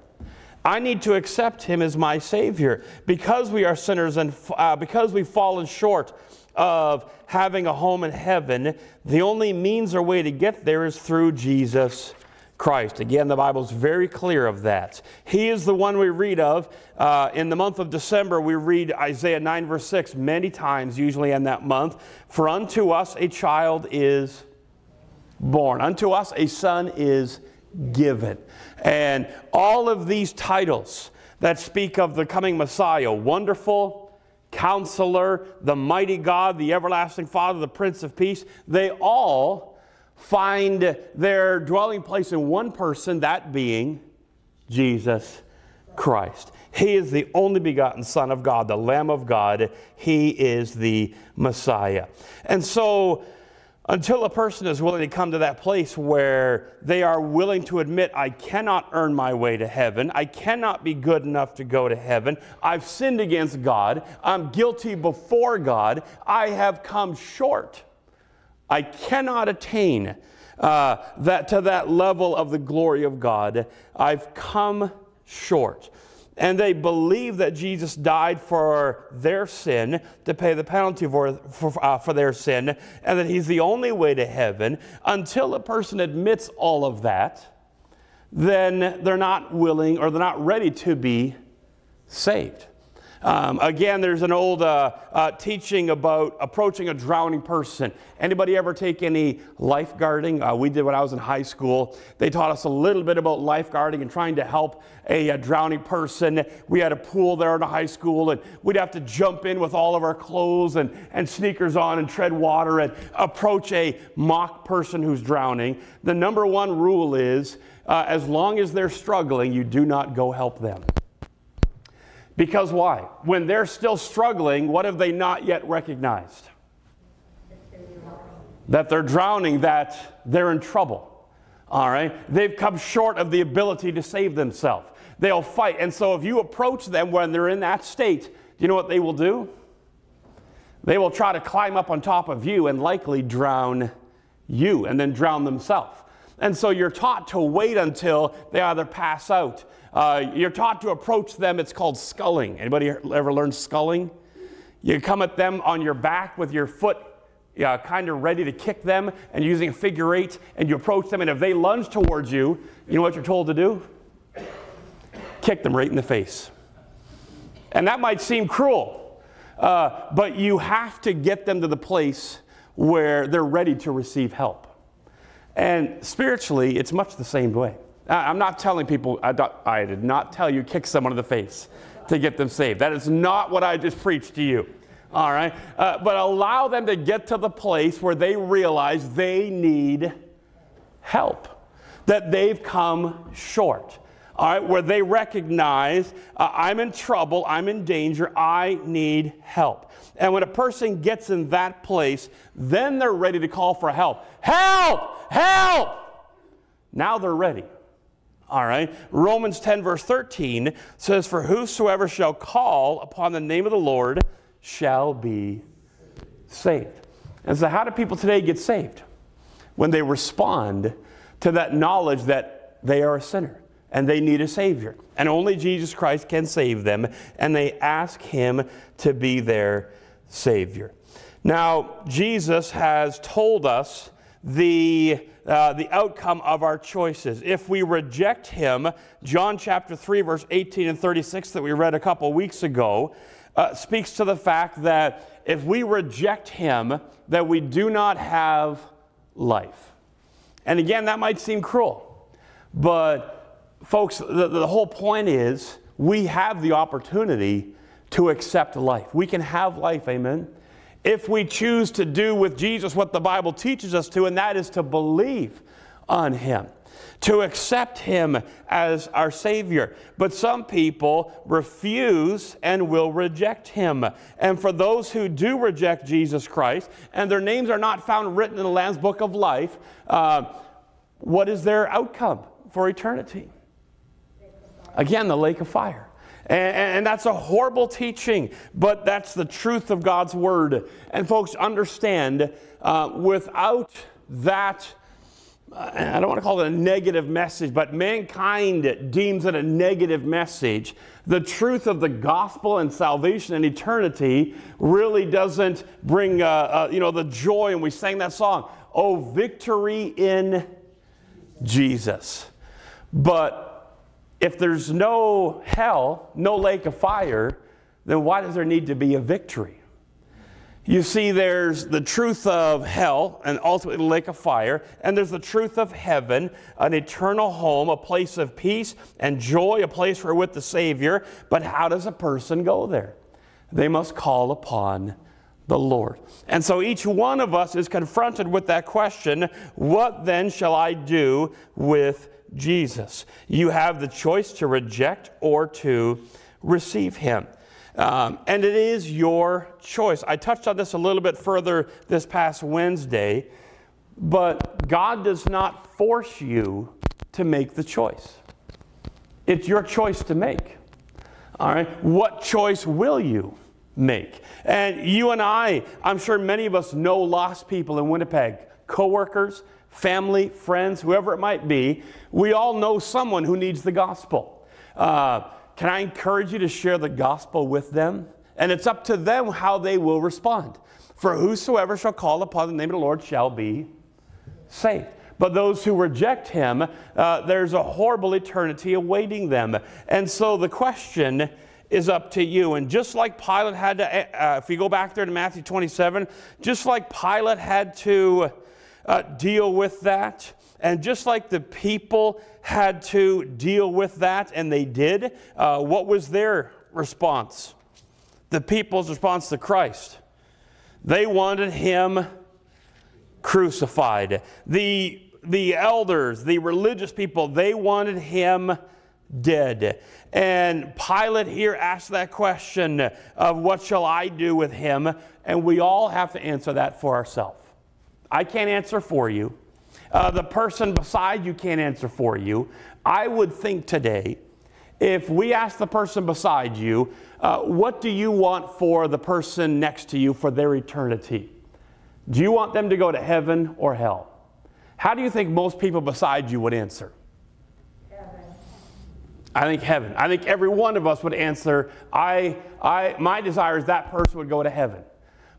I need to accept him as my Savior. Because we are sinners and uh, because we've fallen short of having a home in heaven, the only means or way to get there is through Jesus Christ. Again, the Bible's very clear of that. He is the one we read of. Uh, in the month of December, we read Isaiah 9, verse 6, many times, usually in that month. For unto us a child is born, unto us a son is given. And all of these titles that speak of the coming Messiah, wonderful, counselor, the mighty God, the everlasting Father, the Prince of Peace, they all find their dwelling place in one person, that being Jesus Christ. He is the only begotten Son of God, the Lamb of God. He is the Messiah. And so, until a person is willing to come to that place where they are willing to admit, I cannot earn my way to heaven. I cannot be good enough to go to heaven. I've sinned against God. I'm guilty before God. I have come short. I cannot attain uh, that to that level of the glory of God. I've come short and they believe that Jesus died for their sin to pay the penalty for, for, uh, for their sin, and that he's the only way to heaven, until a person admits all of that, then they're not willing or they're not ready to be saved. Um, again, there's an old uh, uh, teaching about approaching a drowning person. Anybody ever take any lifeguarding? Uh, we did when I was in high school. They taught us a little bit about lifeguarding and trying to help a, a drowning person. We had a pool there in high school, and we'd have to jump in with all of our clothes and, and sneakers on and tread water and approach a mock person who's drowning. The number one rule is uh, as long as they're struggling, you do not go help them. Because why? When they're still struggling, what have they not yet recognized? That they're drowning, that they're in trouble. All right? They've come short of the ability to save themselves. They'll fight. And so if you approach them when they're in that state, do you know what they will do? They will try to climb up on top of you and likely drown you and then drown themselves. And so you're taught to wait until they either pass out uh, you're taught to approach them. It's called sculling. Anybody ever learned sculling? You come at them on your back with your foot yeah, kind of ready to kick them and using a figure eight, and you approach them, and if they lunge towards you, you know what you're told to do? Kick them right in the face. And that might seem cruel. Uh, but you have to get them to the place where they're ready to receive help. And spiritually, it's much the same way. I'm not telling people, I, I did not tell you kick someone in the face to get them saved. That is not what I just preached to you. All right? Uh, but allow them to get to the place where they realize they need help, that they've come short. All right, where they recognize uh, I'm in trouble, I'm in danger, I need help. And when a person gets in that place, then they're ready to call for help. Help! Help! Now they're ready. All right. Romans 10, verse 13 says, For whosoever shall call upon the name of the Lord shall be saved. And so, how do people today get saved? When they respond to that knowledge that they are a sinner and they need a Savior. And only Jesus Christ can save them, and they ask Him to be their Savior. Now, Jesus has told us the, uh, the outcome of our choices. If we reject Him, John chapter 3, verse 18 and 36, that we read a couple weeks ago, uh, speaks to the fact that if we reject Him, that we do not have life. And again, that might seem cruel, but folks, the, the whole point is we have the opportunity to accept life. We can have life, amen? If we choose to do with Jesus what the Bible teaches us to, and that is to believe on Him, to accept Him as our Savior. But some people refuse and will reject Him. And for those who do reject Jesus Christ, and their names are not found written in the Lamb's Book of Life, uh, what is their outcome for eternity? Again, the lake of fire. And, and, that's a horrible teaching, but that's the truth of God's word. And folks, understand uh, without that, uh, I don't want to call it a negative message, but mankind deems it a negative message. The truth of the gospel and salvation and eternity really doesn't bring, uh, uh you know, the joy. And we sang that song, Oh, victory in Jesus. But if there's no hell, no lake of fire, then why does there need to be a victory? You see, there's the truth of hell and ultimately the lake of fire, and there's the truth of heaven, an eternal home, a place of peace and joy, a place where with the Savior. But how does a person go there? They must call upon the Lord. And so each one of us is confronted with that question what then shall I do with Jesus. You have the choice to reject or to receive him. Um, and it is your choice. I touched on this a little bit further this past Wednesday, but God does not force you to make the choice. It's your choice to make. All right? What choice will you make? And you and I, I'm sure many of us know lost people in Winnipeg, coworkers, family, friends, whoever it might be, we all know someone who needs the gospel. Uh, can I encourage you to share the gospel with them? And it's up to them how they will respond. For whosoever shall call upon the name of the Lord shall be saved. But those who reject him, uh, there's a horrible eternity awaiting them. And so the question is up to you. And just like Pilate had to, uh, if you go back there to Matthew 27, just like Pilate had to uh, deal with that. And just like the people had to deal with that, and they did, uh, what was their response? The people's response to Christ. They wanted him crucified. The, the elders, the religious people, they wanted him dead. And Pilate here asked that question of what shall I do with him? And we all have to answer that for ourselves. I can't answer for you. Uh, the person beside you can't answer for you. I would think today, if we ask the person beside you, uh, what do you want for the person next to you for their eternity? Do you want them to go to heaven or hell? How do you think most people beside you would answer? Heaven. I think heaven. I think every one of us would answer, I, I, my desire is that person would go to heaven.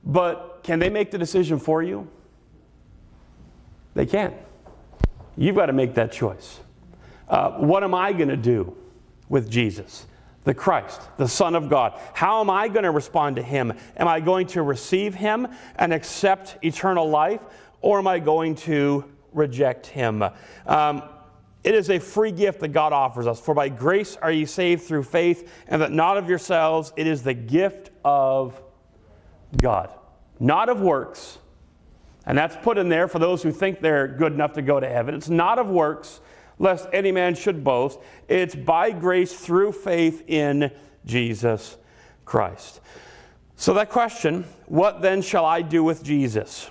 But can they make the decision for you? They can't. You've got to make that choice. Uh, what am I going to do with Jesus? the Christ, the Son of God. How am I going to respond to him? Am I going to receive him and accept eternal life, or am I going to reject him? Um, it is a free gift that God offers us. For by grace are ye saved through faith, and that not of yourselves, it is the gift of God, not of works. And that's put in there for those who think they're good enough to go to heaven. It's not of works, lest any man should boast. It's by grace through faith in Jesus Christ. So, that question, what then shall I do with Jesus?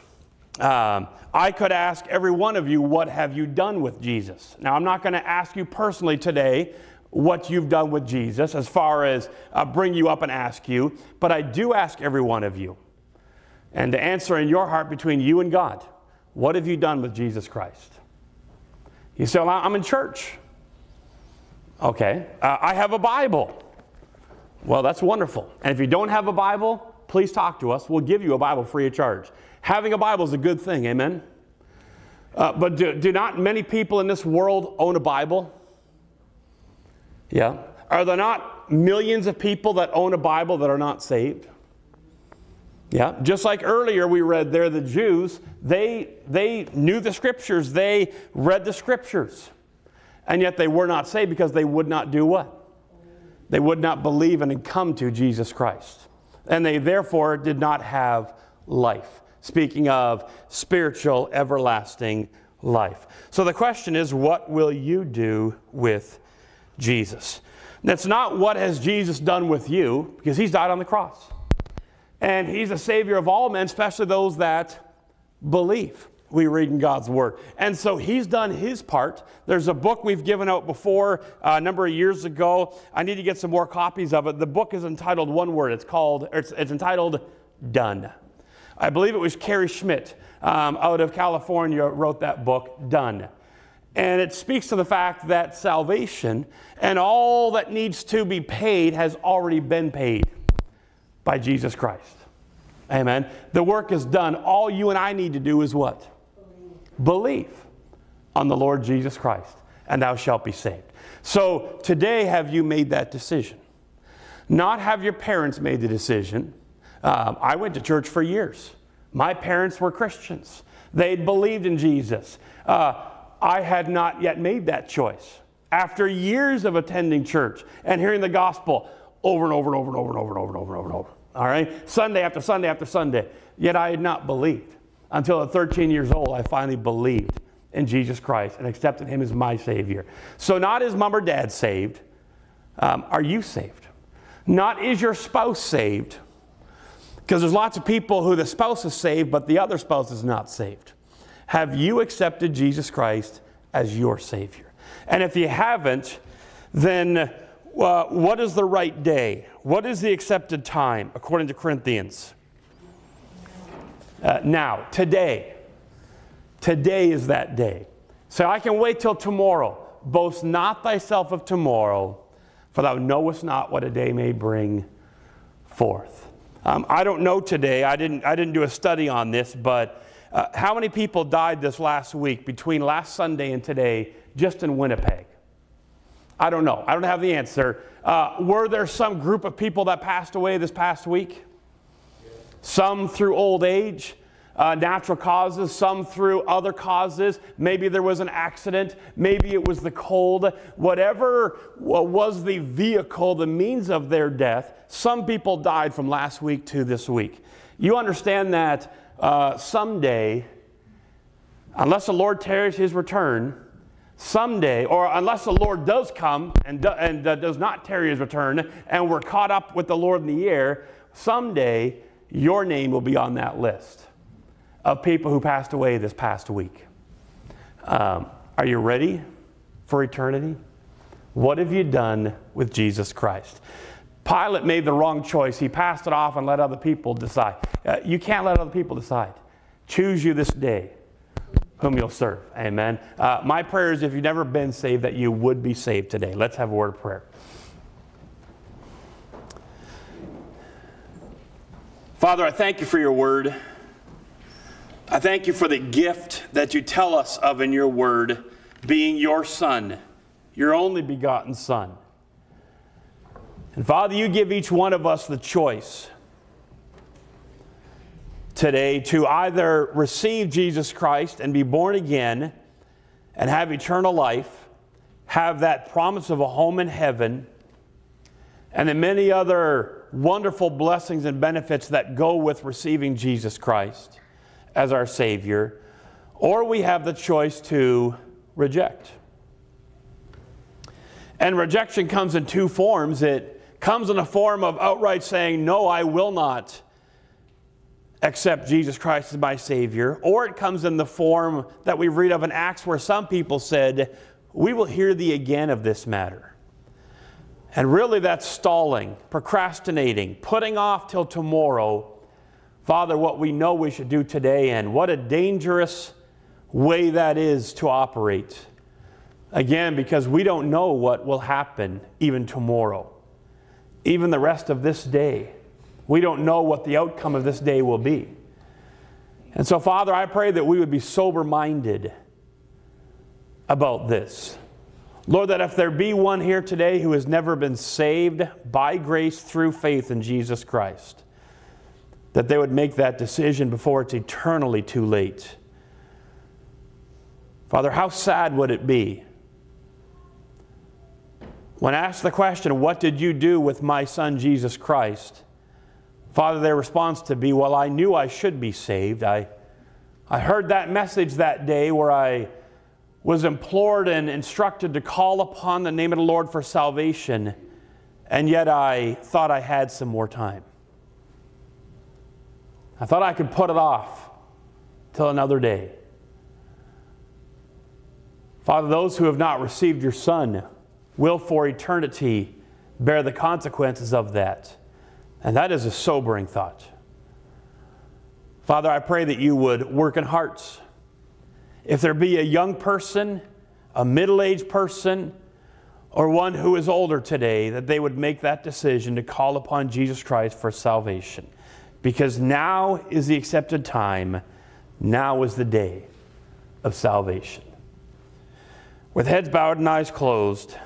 Um, I could ask every one of you, what have you done with Jesus? Now, I'm not going to ask you personally today what you've done with Jesus as far as uh, bring you up and ask you, but I do ask every one of you. And to answer in your heart between you and God, what have you done with Jesus Christ? You say, well, I'm in church. Okay. Uh, I have a Bible. Well, that's wonderful. And if you don't have a Bible, please talk to us. We'll give you a Bible free of charge. Having a Bible is a good thing, amen? Uh, but do, do not many people in this world own a Bible? Yeah. Are there not millions of people that own a Bible that are not saved? Yeah, just like earlier we read there, the Jews, they, they knew the scriptures, they read the scriptures, and yet they were not saved because they would not do what? They would not believe and come to Jesus Christ. And they therefore did not have life. Speaking of spiritual, everlasting life. So the question is, what will you do with Jesus? That's not what has Jesus done with you, because he's died on the cross. And he's a savior of all men, especially those that believe. We read in God's word. And so he's done his part. There's a book we've given out before uh, a number of years ago. I need to get some more copies of it. The book is entitled one word. It's called, it's, it's entitled Done. I believe it was Cary Schmidt um, out of California wrote that book, Done. And it speaks to the fact that salvation and all that needs to be paid has already been paid by Jesus Christ. Amen. The work is done. All you and I need to do is what? Believe, Believe on the Lord Jesus Christ, and thou shalt be saved. So today, have you made that decision? Not have your parents made the decision. Um, I went to church for years. My parents were Christians. They believed in Jesus. Uh, I had not yet made that choice. After years of attending church and hearing the gospel over and over and over and over and over and over and over and over. And over all right? Sunday after Sunday after Sunday. Yet I had not believed. Until at 13 years old, I finally believed in Jesus Christ and accepted Him as my Savior. So, not is mom or dad saved? Um, are you saved? Not is your spouse saved? Because there's lots of people who the spouse is saved, but the other spouse is not saved. Have you accepted Jesus Christ as your Savior? And if you haven't, then uh, what is the right day? What is the accepted time according to Corinthians? Uh, now, today. Today is that day. So I can wait till tomorrow. Boast not thyself of tomorrow, for thou knowest not what a day may bring forth. Um, I don't know today, I didn't, I didn't do a study on this, but uh, how many people died this last week between last Sunday and today just in Winnipeg? I don't know. I don't have the answer. Uh, were there some group of people that passed away this past week? Some through old age, uh, natural causes, some through other causes. Maybe there was an accident. Maybe it was the cold. Whatever was the vehicle, the means of their death, some people died from last week to this week. You understand that uh, someday, unless the Lord tarries his return, someday, or unless the Lord does come and, do, and uh, does not tarry his return, and we're caught up with the Lord in the air, someday your name will be on that list of people who passed away this past week. Um, are you ready for eternity? What have you done with Jesus Christ? Pilate made the wrong choice. He passed it off and let other people decide. Uh, you can't let other people decide. Choose you this day whom you'll serve. Amen. Uh, my prayer is if you've never been saved, that you would be saved today. Let's have a word of prayer. Father, I thank you for your word. I thank you for the gift that you tell us of in your word, being your Son, your only begotten Son. And Father, you give each one of us the choice today to either receive Jesus Christ and be born again and have eternal life, have that promise of a home in heaven, and the many other wonderful blessings and benefits that go with receiving Jesus Christ as our Savior, or we have the choice to reject. And rejection comes in two forms. It comes in the form of outright saying, No, I will not accept Jesus Christ as my Savior, or it comes in the form that we read of in Acts where some people said, We will hear thee again of this matter. And really, that's stalling, procrastinating, putting off till tomorrow, Father, what we know we should do today, and what a dangerous way that is to operate. Again, because we don't know what will happen even tomorrow, even the rest of this day. We don't know what the outcome of this day will be. And so, Father, I pray that we would be sober minded about this. Lord, that if there be one here today who has never been saved by grace through faith in Jesus Christ, that they would make that decision before it's eternally too late. Father, how sad would it be when asked the question, What did you do with my son Jesus Christ? Father, their response to be, Well, I knew I should be saved. I, I heard that message that day where I was implored and instructed to call upon the name of the Lord for salvation, and yet I thought I had some more time. I thought I could put it off till another day. Father, those who have not received your Son will for eternity bear the consequences of that. And that is a sobering thought. Father, I pray that you would work in hearts. If there be a young person, a middle aged person, or one who is older today, that they would make that decision to call upon Jesus Christ for salvation. Because now is the accepted time, now is the day of salvation. With heads bowed and eyes closed,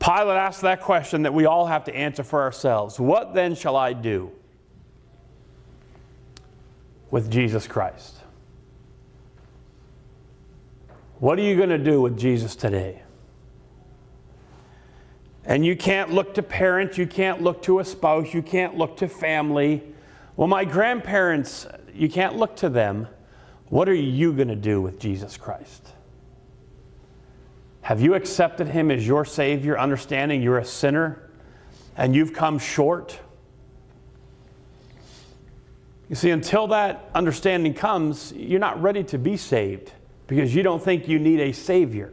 Pilate asked that question that we all have to answer for ourselves What then shall I do with Jesus Christ? What are you going to do with Jesus today? And you can't look to parents, you can't look to a spouse, you can't look to family. Well, my grandparents, you can't look to them. What are you going to do with Jesus Christ? Have you accepted him as your Savior, understanding you're a sinner and you've come short? You see, until that understanding comes, you're not ready to be saved because you don't think you need a Savior.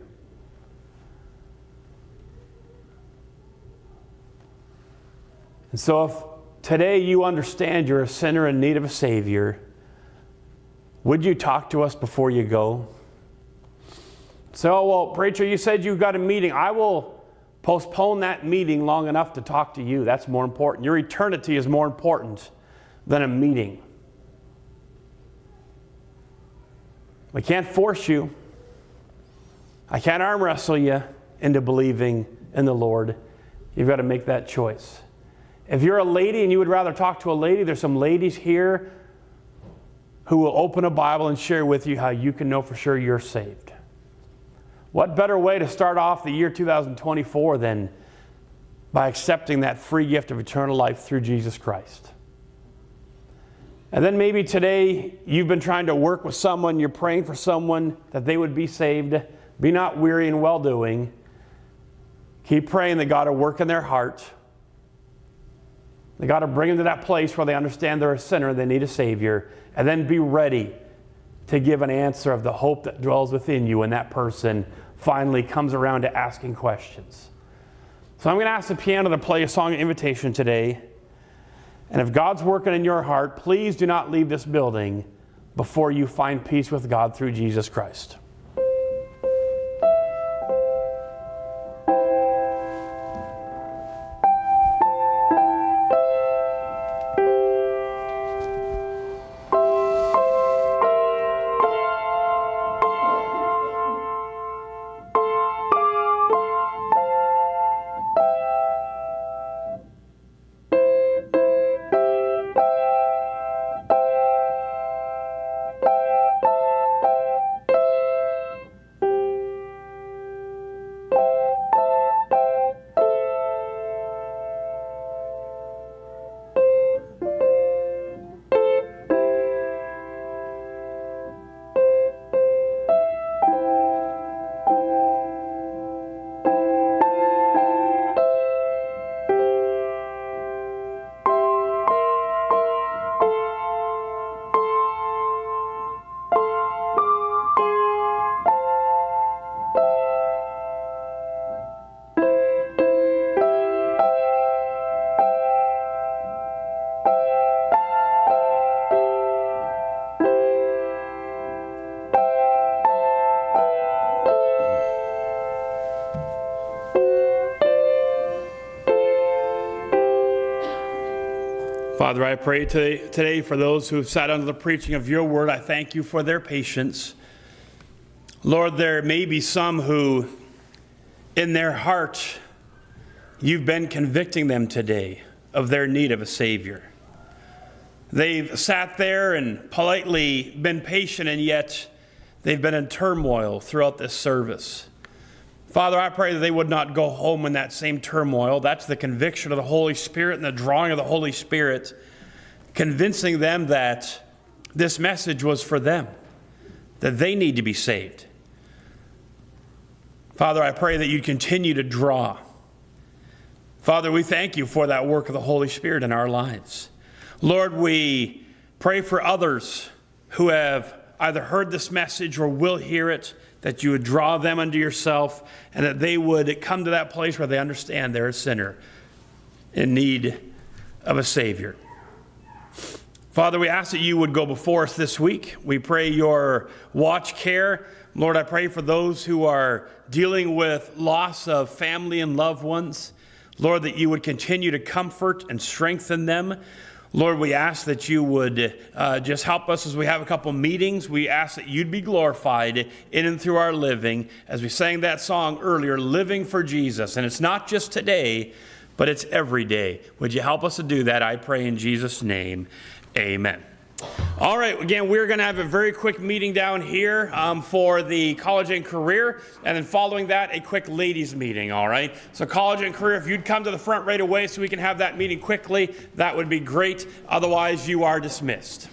And so, if today you understand you're a sinner in need of a Savior, would you talk to us before you go? So, well, preacher, you said you've got a meeting. I will postpone that meeting long enough to talk to you. That's more important. Your eternity is more important than a meeting. We can't force you. I can't arm wrestle you into believing in the Lord. You've got to make that choice. If you're a lady and you would rather talk to a lady, there's some ladies here who will open a Bible and share with you how you can know for sure you're saved. What better way to start off the year 2024 than by accepting that free gift of eternal life through Jesus Christ? And then maybe today you've been trying to work with someone, you're praying for someone that they would be saved. Be not weary in well doing. Keep praying that God will work in their heart. They got to bring them to that place where they understand they're a sinner, they need a Savior, and then be ready to give an answer of the hope that dwells within you when that person finally comes around to asking questions. So I'm going to ask the piano to play a song of invitation today. And if God's working in your heart, please do not leave this building before you find peace with God through Jesus Christ. Father, I pray today, today for those who have sat under the preaching of your word. I thank you for their patience. Lord, there may be some who, in their heart, you've been convicting them today of their need of a Savior. They've sat there and politely been patient, and yet they've been in turmoil throughout this service. Father, I pray that they would not go home in that same turmoil. That's the conviction of the Holy Spirit and the drawing of the Holy Spirit, convincing them that this message was for them, that they need to be saved. Father, I pray that you continue to draw. Father, we thank you for that work of the Holy Spirit in our lives. Lord, we pray for others who have either heard this message or will hear it, that you would draw them unto yourself, and that they would come to that place where they understand they're a sinner in need of a Savior. Father, we ask that you would go before us this week. We pray your watch care. Lord, I pray for those who are dealing with loss of family and loved ones. Lord, that you would continue to comfort and strengthen them. Lord, we ask that you would uh, just help us as we have a couple meetings. We ask that you'd be glorified in and through our living. As we sang that song earlier, living for Jesus. And it's not just today, but it's every day. Would you help us to do that? I pray in Jesus' name. Amen. All right, again, we're going to have a very quick meeting down here um, for the college and career, and then following that, a quick ladies' meeting, all right? So, college and career, if you'd come to the front right away so we can have that meeting quickly, that would be great. Otherwise, you are dismissed.